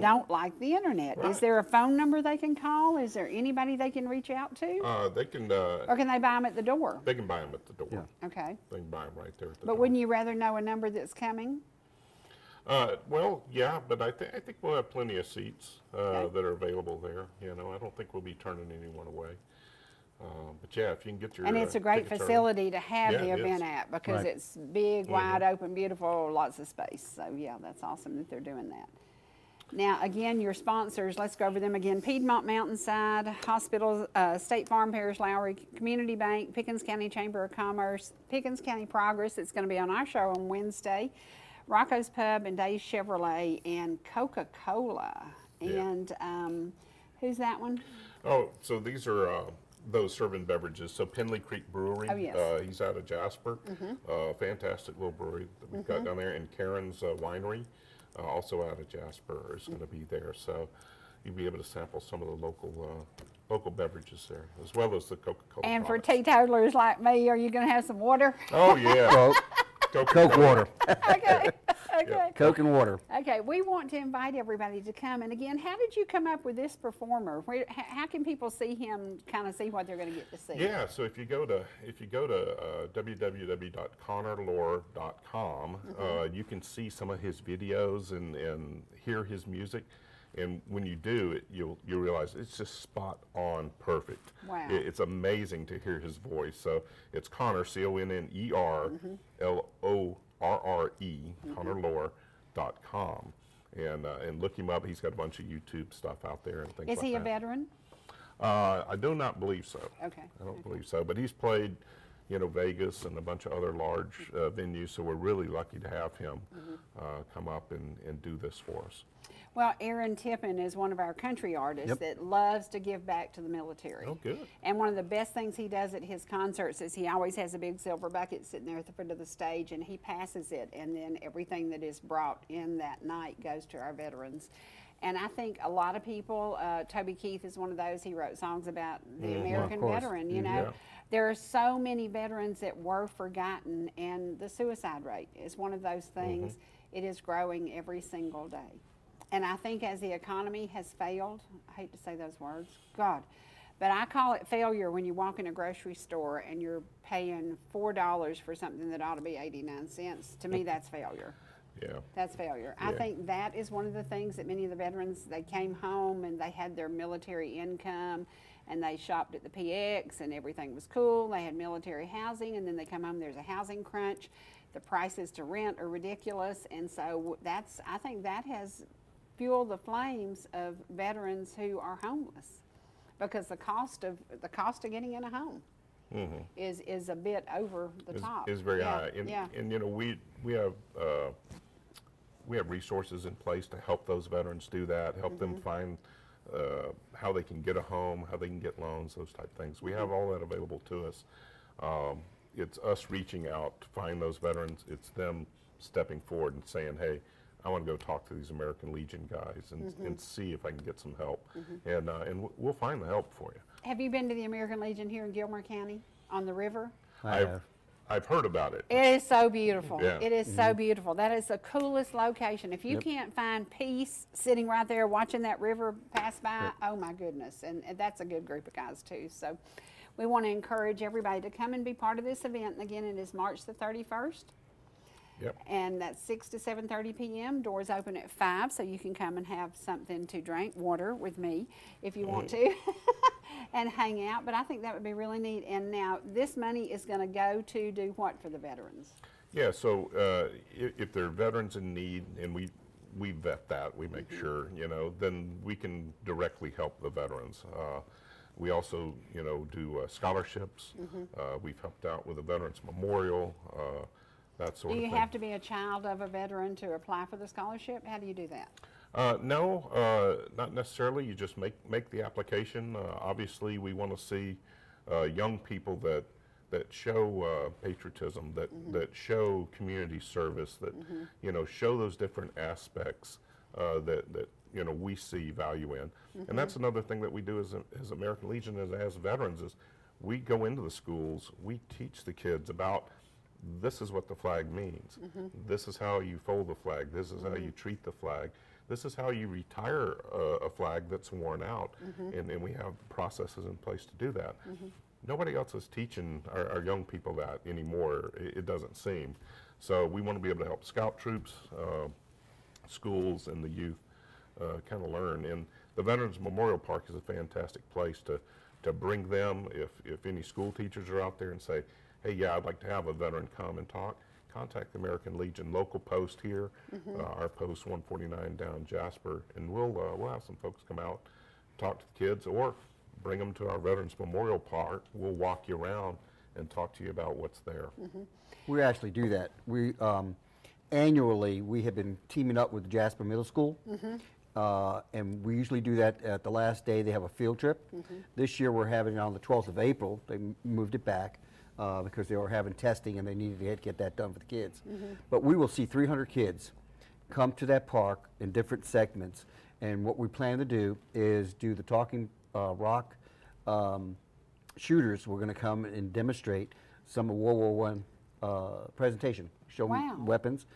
don't like the internet. Is there a phone number they can call? Is there anybody they can reach out to? Uh, they can, uh, or can they buy them at the door? they can buy them at the door. Yeah. Okay. They can buy them right there at the But door. wouldn't you rather know a number that's coming? Uh, well, yeah, but I think, I think we'll have plenty of seats, uh, Okay. that are available there. You know, I don't think we'll be turning anyone away. Uh, but yeah, if you can get your. And it's uh, a great tickets early. facility to have Yeah, the event is. at because Right. it's big, Mm-hmm. wide open, beautiful, lots of space. So yeah, that's awesome that they're doing that. Now, again, your sponsors, let's go over them again. Piedmont Mountainside Hospital, uh, State Farm, Parish Lowry Community Bank, Pickens County Chamber of Commerce, Pickens County Progress, it's going to be on our show on Wednesday, Rocco's Pub and Dave's Chevrolet, and Coca-Cola. Yeah. And um, who's that one? Oh, so these are uh, those serving beverages. So Penley Creek Brewery. Oh, yes. Uh, he's out of Jasper. Uh, fantastic little brewery that we've got down there. And Karen's uh, Winery, uh, also out of Jasper, is going to be there. So you'll be able to sample some of the local uh, local beverages there, as well as the Coca-Cola. And for products. teetotalers like me, are you going to have some water? Oh yeah. Coke, Coke water. okay. Okay. Coke and water. Okay. We want to invite everybody to come. And again, how did you come up with this performer? Where, how can people see him? Kind of see what they're going to get to see. Yeah, so if you go to if you go to uh, www.connerlorre.com, uh, you can see some of his videos and, and hear his music. And when you do, it, you'll you'll realize it's just spot on, perfect. Wow. It- it's amazing to hear his voice. So it's Conner C O N N E R L O R R E ConnerLorre.com. And, uh, and look him up. He's got a bunch of YouTube stuff out there and things Is like he a that. veteran? Uh, I do not believe so. Okay, I don't believe so. But he's played, you know, Vegas and a bunch of other large uh, venues, so we're really lucky to have him Mm-hmm. uh, come up and, and do this for us. Well, Aaron Tippin is one of our country artists Yep. that loves to give back to the military. Oh, good. And one of the best things he does at his concerts is he always has a big silver bucket sitting there at the foot of the stage and he passes it and then everything that is brought in that night goes to our veterans. And I think a lot of people, uh, Toby Keith is one of those, he wrote songs about the Mhm. American course. veteran, you know. Yeah. There are so many veterans that were forgotten, and the suicide rate is one of those things. Mm-hmm. It is growing every single day. And I think as the economy has failed, I hate to say those words, God, but I call it failure when you walk in a grocery store and you're paying $4 for something that ought to be 89 cents. To me, mm-hmm. that's failure. Yeah. That's failure. I think that is one of the things that many of the veterans, they came home and they had their military income and they shopped at the PX and everything was cool. They had military housing and then they come home, there's a housing crunch. The prices to rent are ridiculous. And so that's, I think that has fueled the flames of veterans who are homeless because the cost of, the cost of getting in a home is, is a bit over the is, top. is very Yeah, high. And, yeah. and you know, we, we have, uh, we have resources in place to help those veterans do that, help Mm-hmm. them find uh, how they can get a home, how they can get loans, those type things. We have all that available to us. Um, it's us reaching out to find those veterans. It's them stepping forward and saying, hey, I want to go talk to these American Legion guys and, Mm-hmm. and see if I can get some help. And, uh, and w- we'll find the help for you. Have you been to the American Legion here in Gilmer County on the river? I have. I've heard about it. It is so beautiful. Yeah. It is so mm-hmm. beautiful. That is the coolest location. If you Yep. can't find peace sitting right there watching that river pass by, oh my goodness. And, and that's a good group of guys too. So we want to encourage everybody to come and be part of this event. And again, it is March the 31st. Yep. And that's 6 to 7:30 p.m. Doors open at 5, so you can come and have something to drink, water with me if you want to, and hang out. But I think that would be really neat. And now this money is going to go to do what for the veterans? Yeah, so uh, if, if there are veterans in need, and we we vet that, we make sure, you know, then we can directly help the veterans. Uh, we also, you know, do uh, scholarships. Uh, we've helped out with a Veterans Memorial, uh, that sort of thing. Do you have to be a child of a veteran to apply for the scholarship? How do you do that? Uh, no, uh, not necessarily. You just make make the application. Uh, obviously, we want to see uh, young people that that show uh, patriotism, that that show community service, that you know show those different aspects uh, that that you know we see value in. And that's another thing that we do as as American Legion as as veterans is we go into the schools, we teach the kids about this is what the flag means. This is how you fold the flag. This is how you treat the flag. This is how you retire a, a flag that's worn out. And, and we have processes in place to do that. Nobody else is teaching our, our young people that anymore, it, it doesn't seem. So we want to be able to help scout troops, uh, schools, and the youth uh, kind of learn. And the Veterans Memorial Park is a fantastic place to, to bring them, if, if any school teachers are out there and say, hey, yeah, I'd like to have a veteran come and talk, contact the American Legion local post here, uh, our post 149 down Jasper, and we'll, uh, we'll have some folks come out, talk to the kids, or bring them to our Veterans Memorial Park. We'll walk you around and talk to you about what's there. We actually do that. We um, annually we have been teaming up with Jasper Middle School, uh, and we usually do that at the last day. They have a field trip. This year we're having it on the 12th of April. They m- moved it back uh, because they were having testing and they needed to get- that done for the kids. But we will see 300 kids come to that park in different segments, and what we plan to do is do the Talking uh, Rock. Um, shooters were going to come and demonstrate some of World War One uh, presentation, show Wow. weapons,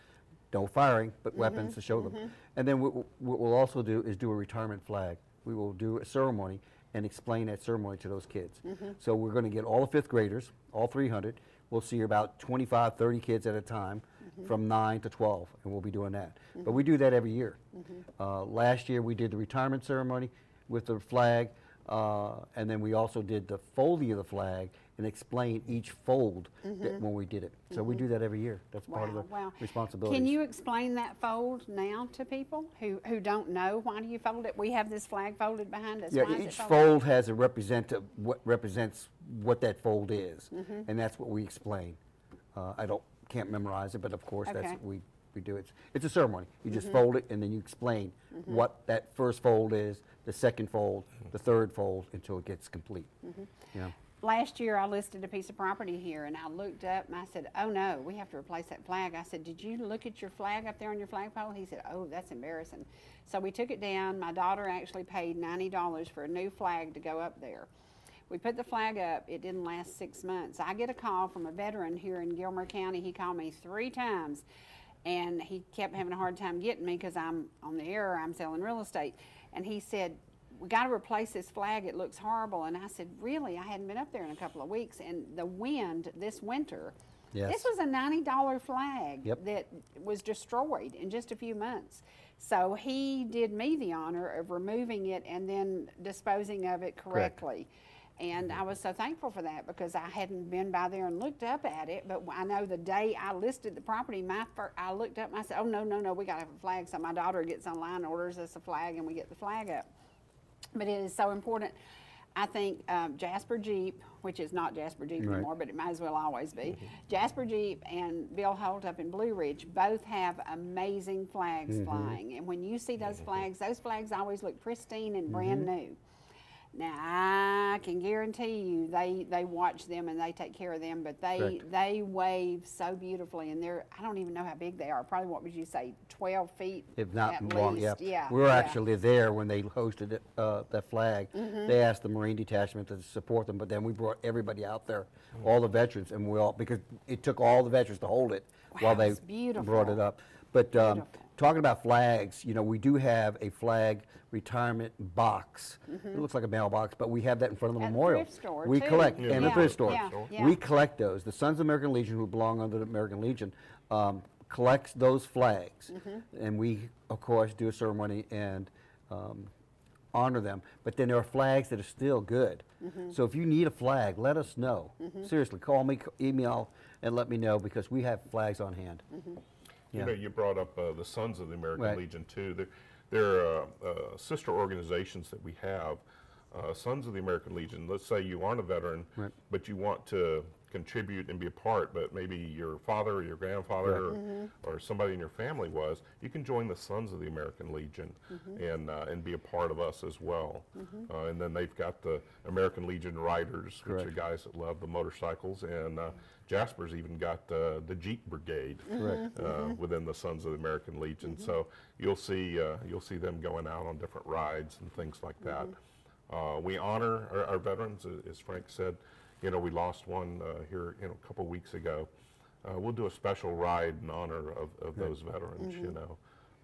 no firing, but weapons to show them. And then what, what we'll also do is do a retirement flag. We will do a ceremony and explain that ceremony to those kids. So we're going to get all the fifth graders, all 300. We'll see about 25, 30 kids at a time from 9 to 12, and we'll be doing that. But we do that every year. Uh, last year we did the retirement ceremony with the flag, uh, and then we also did the folding of the flag and explain each fold that when we did it. So we do that every year. That's part of the Mm-hmm. wow. responsibility. Can you explain that fold now to people who, who don't know? Why do you fold it? We have this flag folded behind us. Yeah, Why is it each fold has a representative, what represents what that fold is, Mm-hmm. and that's what we explain. Uh, I don't, can't memorize it, but of course, that's what we, we do. It's, it's a ceremony. You Mm-hmm. just fold it, and then you explain what that first fold is, the second fold, the third fold, until it gets complete. Mm-hmm. You know? Last year I listed a piece of property here and I looked up and I said, oh no, we have to replace that flag. I said, did you look at your flag up there on your flagpole? He said, oh, that's embarrassing. So we took it down. My daughter actually paid $90 for a new flag to go up there. We put the flag up. It didn't last six months. I get a call from a veteran here in Gilmer County. He called me three times and he kept having a hard time getting me because I'm on the air, I'm selling real estate. And he said, we got to replace this flag. It looks horrible. And I said, really? I hadn't been up there in a couple of weeks. And the wind this winter, Yes. this was a $90 flag Yep. that was destroyed in just a few months. So he did me the honor of removing it and then disposing of it correctly. And I was so thankful for that because I hadn't been by there and looked up at it. But I know the day I listed the property, my fir- I looked up and I said, "Oh no, no, no, we got to have a flag." So my daughter gets online, orders us a flag, and we get the flag up. But it is so important. I think um, Jasper Jeep, which is not Jasper Jeep Right. anymore, but it might as well always be. Mm-hmm. Jasper Jeep and Bill Holt up in Blue Ridge both have amazing flags mm-hmm. flying. And when you see those mm-hmm. flags, those flags always look pristine and brand new. Now I can guarantee you they they watch them and they take care of them, but they Correct. they wave so beautifully and they're I don't even know how big they are. Probably what would you say, twelve feet If not least. yeah. yeah. We were yeah. actually there when they hosted uh, that flag. Mm-hmm. They asked the Marine Detachment to support them, but then we brought everybody out there, all the veterans, and we all, because it took all the veterans to hold it while they brought it up. But um, talking about flags, you know, we do have a flag retirement box. It looks like a mailbox, but we have that in front of the Mm-hmm. The memorial. thrift store, we too. collect, Yeah, and the yeah, thrift store. yeah, yeah. We collect those. The Sons of American Legion, who belong under the American Legion, um, collects those flags, Mm-hmm. and we, of course, do a ceremony and um, honor them. But then there are flags that are still good. Mm-hmm. So if you need a flag, let us know. Seriously, call me, email, and let me know because we have flags on hand. Mm-hmm. You know, you brought up uh, the Sons of the American Right. Legion too. They're, they're uh, uh, sister organizations that we have. Uh, Sons of the American Legion. Let's say you aren't a veteran, Right. but you want to contribute and be a part, but maybe your father or your grandfather or, or somebody in your family was. You can join the Sons of the American Legion and uh, and be a part of us as well. Uh, and then they've got the American Legion Riders, which are guys that love the motorcycles, and uh, Jasper's even got uh, the Jeep Brigade Correct. uh, within the Sons of the American Legion. So you'll see uh, you'll see them going out on different rides and things like that. Uh, we honor our, our veterans, as Frank said. You know, we lost one uh, here you know, a couple weeks ago. Uh, we'll do a special ride in honor of, of those veterans. You know,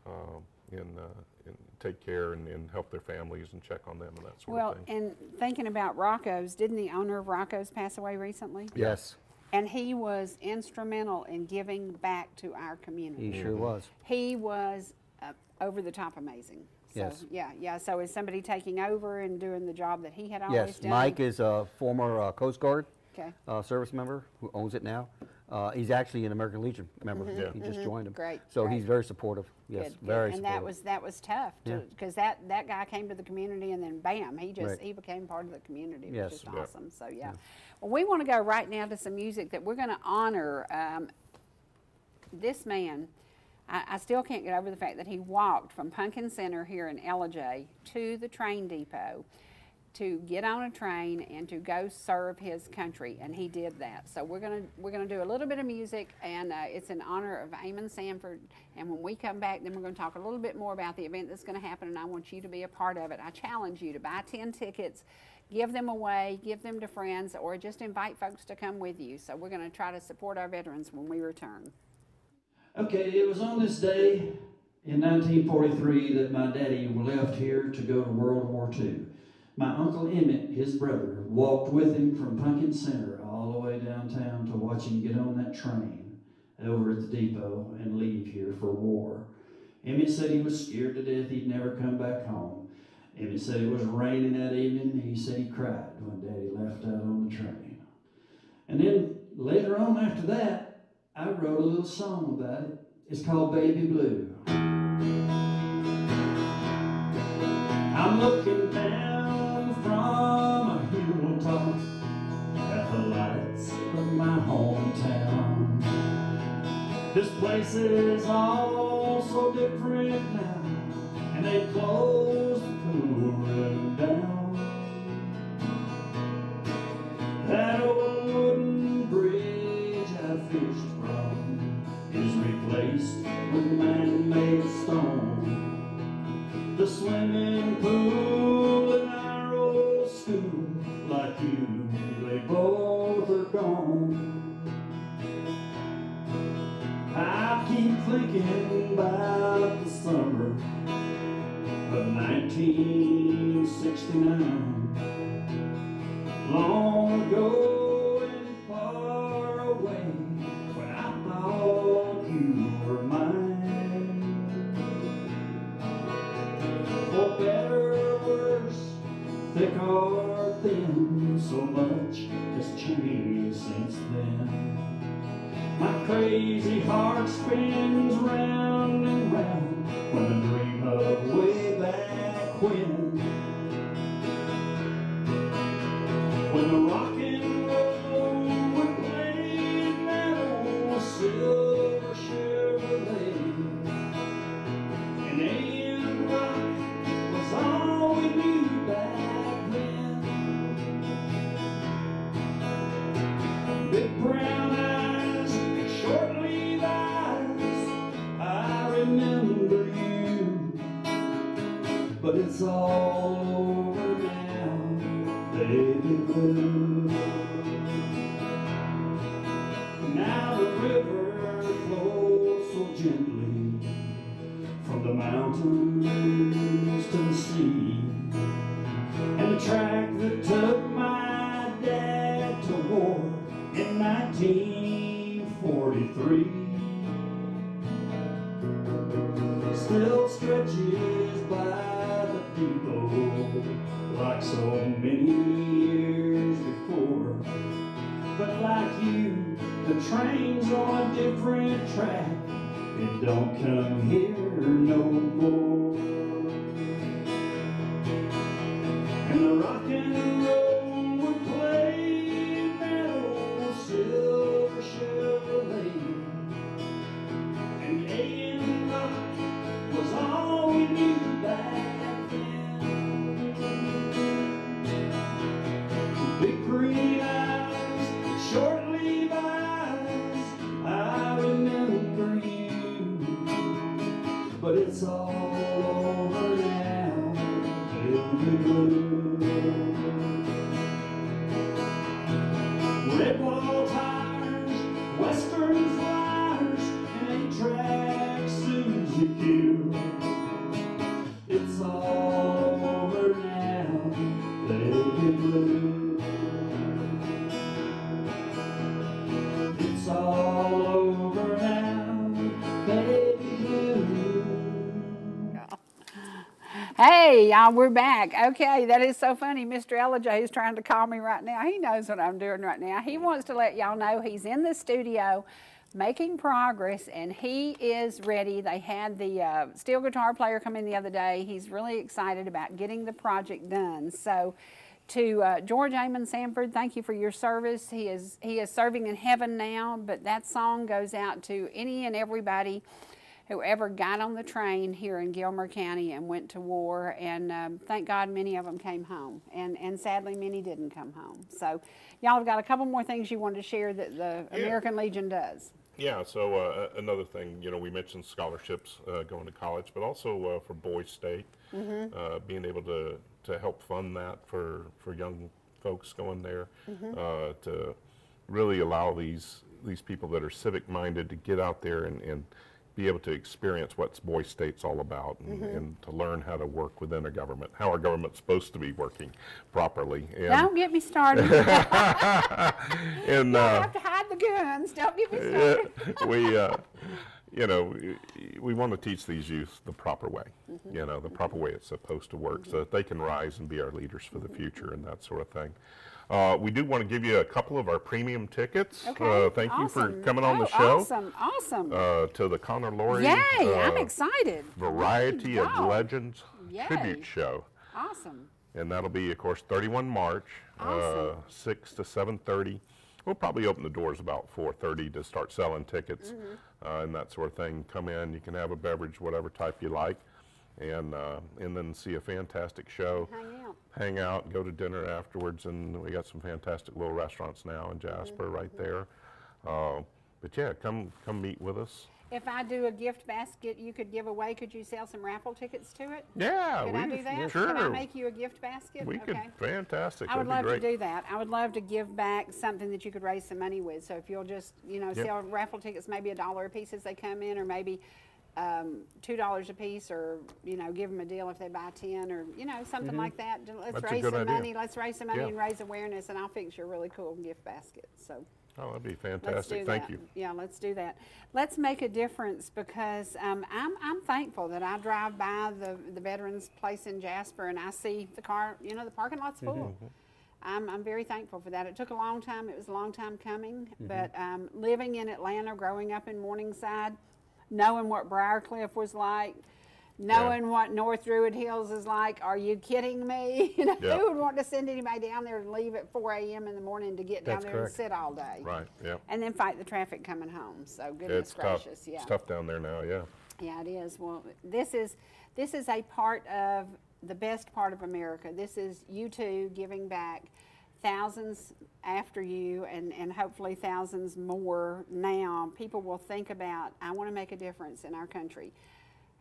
um, and, uh, and take care and, and help their families and check on them and that sort Well, of thing. Well, and thinking about Rocco's, didn't the owner of Rocco's pass away recently? Yes, And he was instrumental in giving back to our community. he sure was. He was uh, over the top amazing. So, Yes. Yeah, yeah. So is somebody taking over and doing the job that he had always Yes, done? Mike is a former uh, Coast Guard Okay. uh, service member who owns it now. Uh, he's actually an American Legion member. Yeah. He just joined him. Mm-hmm. Great, So great. he's very supportive. Yes, Good, good. very and supportive. that was that was tough Yeah. because that that guy came to the community and then bam he just Right. he became part of the community Yes. which is Yeah. awesome so yeah, well we want to go right now to some music that we're going to honor um, this man I, I still can't get over the fact that he walked from Pumpkin Center here in Ellijay to the train depot to get on a train and to go serve his country, and he did that. So we're gonna we're gonna do a little bit of music, and uh, it's in honor of Eamon Sanford. And when we come back, then we're gonna talk a little bit more about the event that's gonna happen, and I want you to be a part of it. I challenge you to buy ten tickets. Give them away, give them to friends, or just invite folks to come with you. So, we're going to try to support our veterans when we return. Okay, it was on this day in 1943 that my daddy left here to go to World War II. My uncle Emmett, his brother, walked with him from Pumpkin Center all the way downtown to watch him get on that train over at the depot and leave here for war. Emmett said he was scared to death he'd never come back home. Emmett said it was raining that evening and he said he cried when daddy left out on the train. And then later on after that, I wrote a little song about it. It's called Baby Blue. I'm looking down from a hilltop at the lights of my hometown. This place is all so different now, and they fooling That old wooden bridge I fished from Is replaced with man-made stone. The swimming pool and our old school Like you, they both are gone. I keep thinking about the summer 1969. Long ago and far away, when I thought you were mine. For better or worse, thick or thin, so much has changed since then. My crazy heart spins round and round when I dream of But it's all over now, baby blue. Now the river flows so gently from the mountains come here Y'all, we're back. Okay, that is so funny. Mr. Elijah is trying to call me right now. He knows what I'm doing right now. He wants to let y'all know he's in the studio making progress and he is ready. They had the uh, steel guitar player come in the other day. He's really excited about getting the project done. So, to uh, George Amon Sanford, thank you for your service. He is he is serving in heaven now, but that song goes out to any and everybody who ever got on the train here in Gilmer County and went to war. And um, thank God many of them came home, and and sadly many didn't come home. So y'all have got a couple more things you wanted to share that the American Legion does. Yeah, so uh, another thing, you know, we mentioned scholarships uh, going to college, but also uh, for Boys State, Mhm. uh, being able to, to help fund that for, for young folks going there, Mhm. uh, to really allow these these people that are civic minded to get out there and, and be able to experience what Boys State's all about and, Mhm. and to learn how to work within a government, how our government's supposed to be working properly. And, Don't get me started. and you uh, have to hide the guns. Don't get me started. we, uh, you know, we, we want to teach these youth the proper way, Mhm. you know, the proper way it's supposed to work so that they can rise and be our leaders for the future and that sort of thing. Uh, we do want to give you a couple of our premium tickets. Okay, Uh, thank you for coming on the Oh, show. Awesome, awesome. Uh, to the Conner Lorre Yay, I'm uh, excited. Variety of Legends Yay. tribute show. Awesome. And that'll be, of course, 31 March, uh, Awesome. 6 to 7.30. We'll probably open the doors about 4.30 to start selling tickets Mm-hmm. uh, and that sort of thing. Come in, you can have a beverage, whatever type you like, and, uh, and then see a fantastic show. Hang out. Go to dinner afterwards, and we got some fantastic little restaurants now in Jasper Mm-hmm. right there. Uh, but yeah, come come meet with us. if I do a gift basket you could give away, could you sell some raffle tickets to it? Yeah, Could we, I do that? sure. Could I make you a gift basket? we could, fantastic. I would That'd love to do that. I would love to give back something that you could raise some money with. So if you'll just, you know, Yep. sell raffle tickets, maybe a dollar a piece as they come in, or maybe um, two dollars a piece, or you know, give them a deal if they buy ten, or you know, something like that. Let's. That's raise some idea. money. Let's raise some money Yeah. and raise awareness, and I'll fix you a really cool gift basket. So. Oh, that'd be fantastic. Thank that. you. Yeah, let's do that. Let's make a difference because um, I'm, I'm thankful that I drive by the, the veterans place in Jasper and I see the car, you know, the parking lot's full. I'm, I'm very thankful for that. It took a long time. It was a long time coming. But um, living in Atlanta, growing up in Morningside, knowing what Briarcliff was like, knowing what North Druid Hills is like, are you kidding me? You know, Yeah. who would want to send anybody down there and leave at 4 a.m. in the morning to get down there correct. and sit all day? Right, yeah. And then fight the traffic coming home. So goodness It's tough. gracious, yeah. It's tough down there now, yeah. Yeah, it is. Well, this is this is a part of the best part of America. This is you two giving back thousands after you and, and hopefully thousands more now. People will think about, I want to make a difference in our country.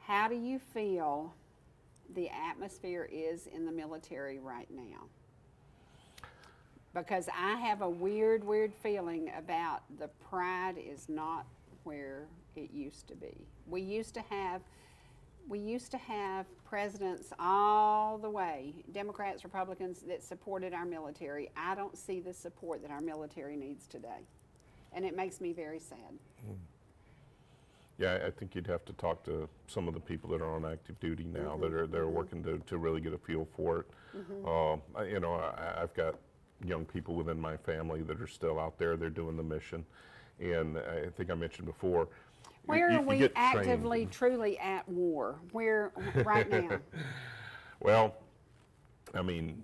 How do you feel the atmosphere is in the military right now? because I have a weird, weird feeling about the pride is not where it used to be. We used to have, we used to have presidents all the way, Democrats, Republicans, that supported our military. I don't see the support that our military needs today, and it makes me very sad. Hmm. Yeah, I think you'd have to talk to some of the people that are on active duty now that mm-hmm. are, that are mm-hmm. working to, to really get a feel for it. Mm-hmm. Um, I- You know, I, I've got young people within my family that are still out there, they're doing the mission. And I think I mentioned before. Where you- are we get trained. actively, truly at war? Where right now? Well, I mean,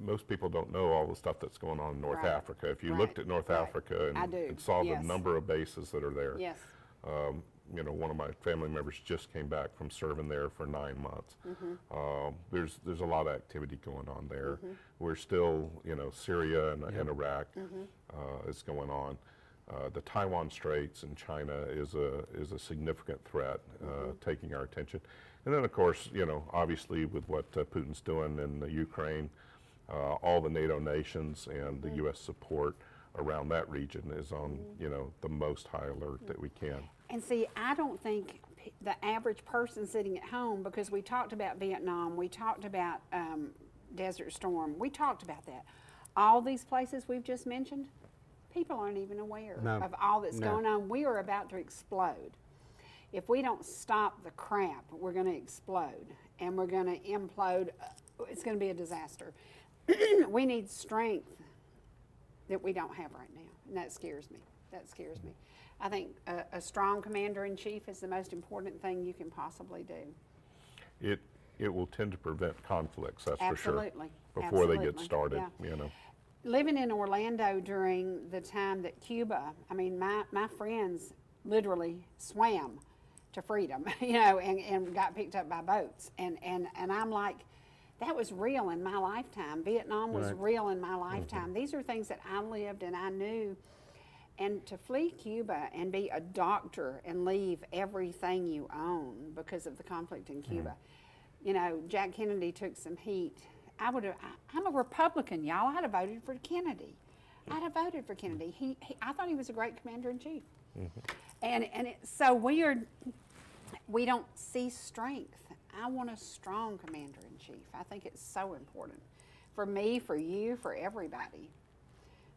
most people don't know all the stuff that's going on in North Right, Africa. If you right, looked at North right. Africa and, and saw yes. the number of bases that are there, yes. um, you know, one of my family members just came back from serving there for nine months. Mm-hmm. Um, there's there's a lot of activity going on there. We're still, you know, Syria and, and Iraq Mm-hmm. uh, is going on. Uh, the Taiwan Straits and China is a is a significant threat, uh, Mm-hmm. taking our attention. And then, of course, you know, obviously with what uh, Putin's doing in the Ukraine, uh, all the NATO nations and Mm-hmm. the U.S. support around that region is on, you know, the most high alert that we can. And see, I don't think the average person sitting at home, because we talked about Vietnam, we talked about um, Desert Storm, we talked about that. All these places we've just mentioned, people aren't even aware No. of all that's No. going on. We are about to explode. If we don't stop the crap, we're going to explode and we're going to implode. Uh, It's going to be a disaster. we need strength that we don't have right now, and that scares me. That scares me. I think a, a strong commander in chief is the most important thing you can possibly do. It it will tend to prevent conflicts, that's for sure. Absolutely. Before they get started, Yeah. you know. Living in Orlando during the time that Cuba, I mean, my, my friends literally swam to freedom, you know, and, and got picked up by boats. And, and, and I'm like, that was real in my lifetime. Vietnam was Right. real in my mm-hmm. lifetime. These are things that I lived and I knew. And to flee Cuba and be a doctor and leave everything you own because of the conflict in mm-hmm. Cuba. You know, Jack Kennedy took some heat. I would have, I- I'm a Republican, y'all. I'd have voted for Kennedy. I'd have voted for Kennedy. He, he I thought he was a great commander in chief. Mm -hmm. And, and it, so we are, we don't see strength. I want a strong commander in chief. I think it's so important for me, for you, for everybody.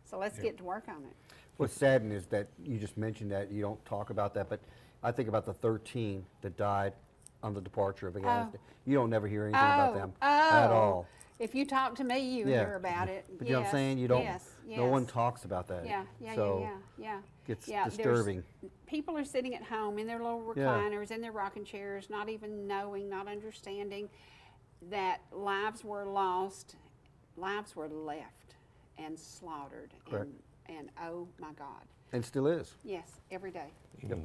So let's get to work on it. What's saddened is that you just mentioned that, you don't talk about that, but I think about the 13 that died on the departure of Afghanistan. You don't never hear anything about them at oh. all. If you talk to me, you Yeah. hear about it. But you know what I'm saying? You don't, Yes, no one talks about that. Yeah, yeah, So yeah, yeah, yeah. It's yeah, there's- disturbing. People are sitting at home in their little Yeah. recliners, in their rocking chairs, not even knowing, not understanding that lives were lost, lives were left and slaughtered. Correct. And, and oh my God. And still is. Yes, every day,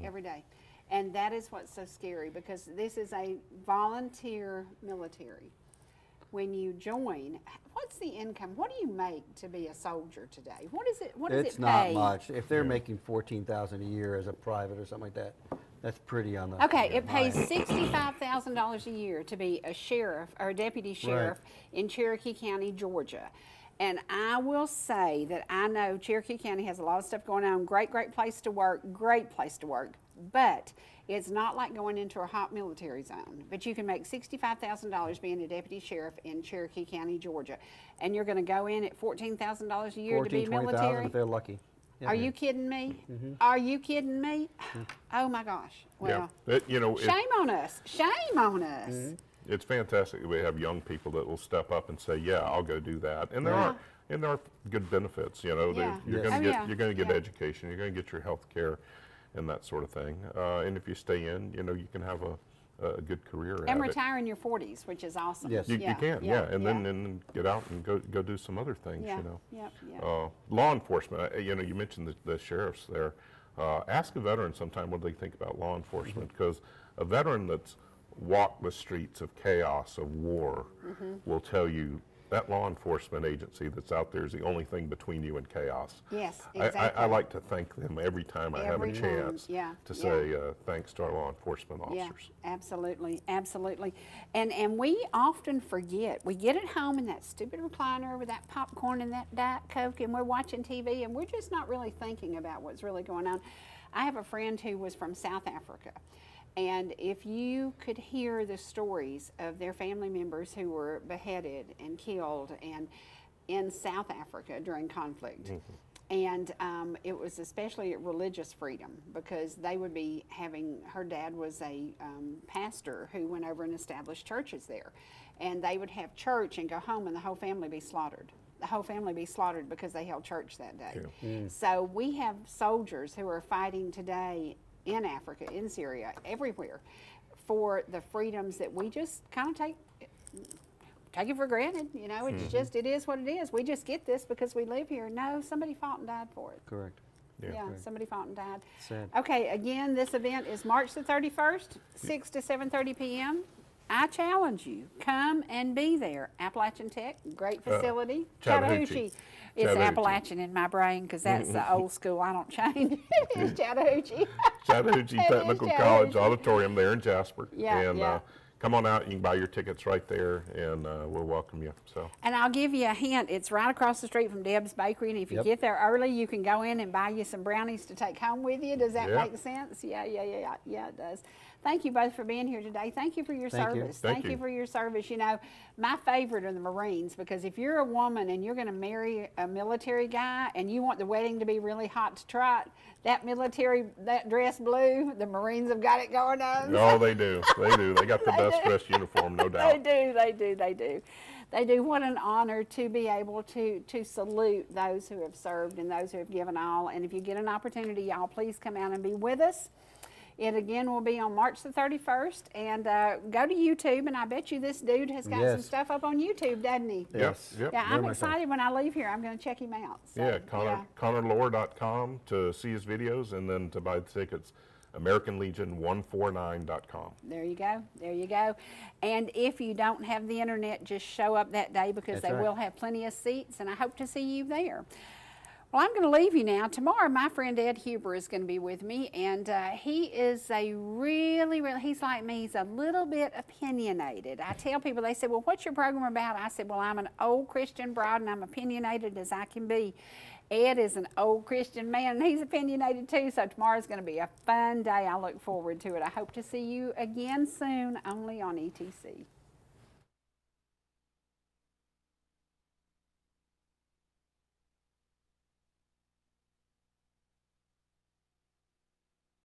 every day. And that is what's so scary because this is a volunteer military. When you join, what's the income? What do you make to be a soldier today? What is it? What does It's it not much. If they're making 14,000 a year as a private or something like that, That's pretty on the. Okay, it pays sixty-five thousand dollars a year to be a sheriff or a deputy sheriff in Cherokee County, Georgia. And I will say that I know Cherokee County has a lot of stuff going on. Great, great place to work. Great place to work. But it's not like going into a hot military zone. But you can make sixty-five thousand dollars being a deputy sheriff in Cherokee County, Georgia, and you're going to go in at fourteen thousand dollars a year to be 14, 20,000 military. if they're lucky. Yeah. Are you kidding me? Mhm. Are you kidding me? Oh my gosh. Well, yeah, it, you know, it- shame on us. Shame on us. Mm-hmm. It's fantastic that we have young people that will step up and say, "Yeah, I'll go do that," and there Yeah. are and there are good benefits. You know, There- Yeah. you're Yes. going Oh, to get yeah. you're going to get Yeah. education, you're going to get your health care, and that sort of thing. Uh, and if you stay in, you know, you can have a, a good career. And at it. retire in your 40s, which is awesome. You, you Yeah, can, yeah, and then and then get out and go go do some other things. Yeah, You know, yep, yep. Uh, law enforcement. uh, You know, you mentioned the, the sheriffs there. Uh, ask a veteran sometime what they think about law enforcement Mm-hmm. because a veteran that's walked the streets of chaos of war Mhm. will tell you that law enforcement agency that's out there is the only thing between you and chaos. Yes, I- I, I, like to thank them every time I have a chance yeah, to yeah. say uh, thanks to our law enforcement officers. Yeah, absolutely, absolutely. And and we often forget. We get at home in that stupid recliner with that popcorn and that Diet Coke, and we're watching TV, and we're just not really thinking about what's really going on. I have a friend who was from South Africa, and if you could hear the stories of their family members who were beheaded and killed, and in South Africa during conflict. And um, it was especially religious freedom because they would be having, her dad was a um, pastor who went over and established churches there. And they would have church and go home and the whole family be slaughtered. The whole family be slaughtered because they held church that day. So we have soldiers who are fighting today in Africa, in Syria, everywhere for the freedoms that we just kind of take take it for granted. You know, it's Mhm. just it is what it is. We just get this because we live here. No, somebody fought and died for it. Correct. Yeah, somebody fought and died. Sad. Okay, again, this event is March the 31st, 6 to 7:30 p.m. I challenge you, come and be there. Appalachian Tech, great Uh, facility. Chattahoochee. It's Chattahoochee. Appalachian in my brain because that's the old school. I don't change. it's Chattahoochee. Chattahoochee Technical College Auditorium there in Jasper. Yeah, and yeah. Uh, come on out. You can buy your tickets right there, and uh, we'll welcome you. So And I'll give you a hint. It's right across the street from Deb's Bakery, and if you Yep. get there early, you can go in and buy you some brownies to take home with you. Does that Yeah. make sense? Yeah, yeah, yeah, yeah, it does. Thank you both for being here today. Thank you for your Thank you. service. Thank you you. for your service. You know, my favorite are the Marines because if you're a woman and you're going to marry a military guy and you want the wedding to be really hot to trot, that military, that dress blue, the Marines have got it going on. No, they do, they do. They got the They best do. dressed uniform, no doubt. They do, they do, they do. They do. What an honor to be able to to salute those who have served and those who have given all. And if you get an opportunity, y'all please come out and be with us. It again will be on March the 31st. And uh, go to YouTube, and I bet you this dude has got some stuff up on YouTube, doesn't he? Yes. Yep. Yeah, Very I'm much so. excited when I leave here. I'm going to check him out. So, yeah, Conner, ConnerLorre.com to see his videos, and then to buy the tickets, AmericanLegion149.com. There you go. There you go. And if you don't have the internet, just show up that day because That's they right. will have plenty of seats, and I hope to see you there. Well, I'm going to leave you now. Tomorrow, my friend Ed Huber is going to be with me, and uh, he is a really, really, he's like me, he's a little bit opinionated. I tell people, they say, Well, what's your program about? I said, Well, I'm an old Christian broad, and I'm opinionated as I can be. Ed is an old Christian man, and he's opinionated too, so tomorrow's going to be a fun day. I look forward to it. I hope to see you again soon, only on ETC.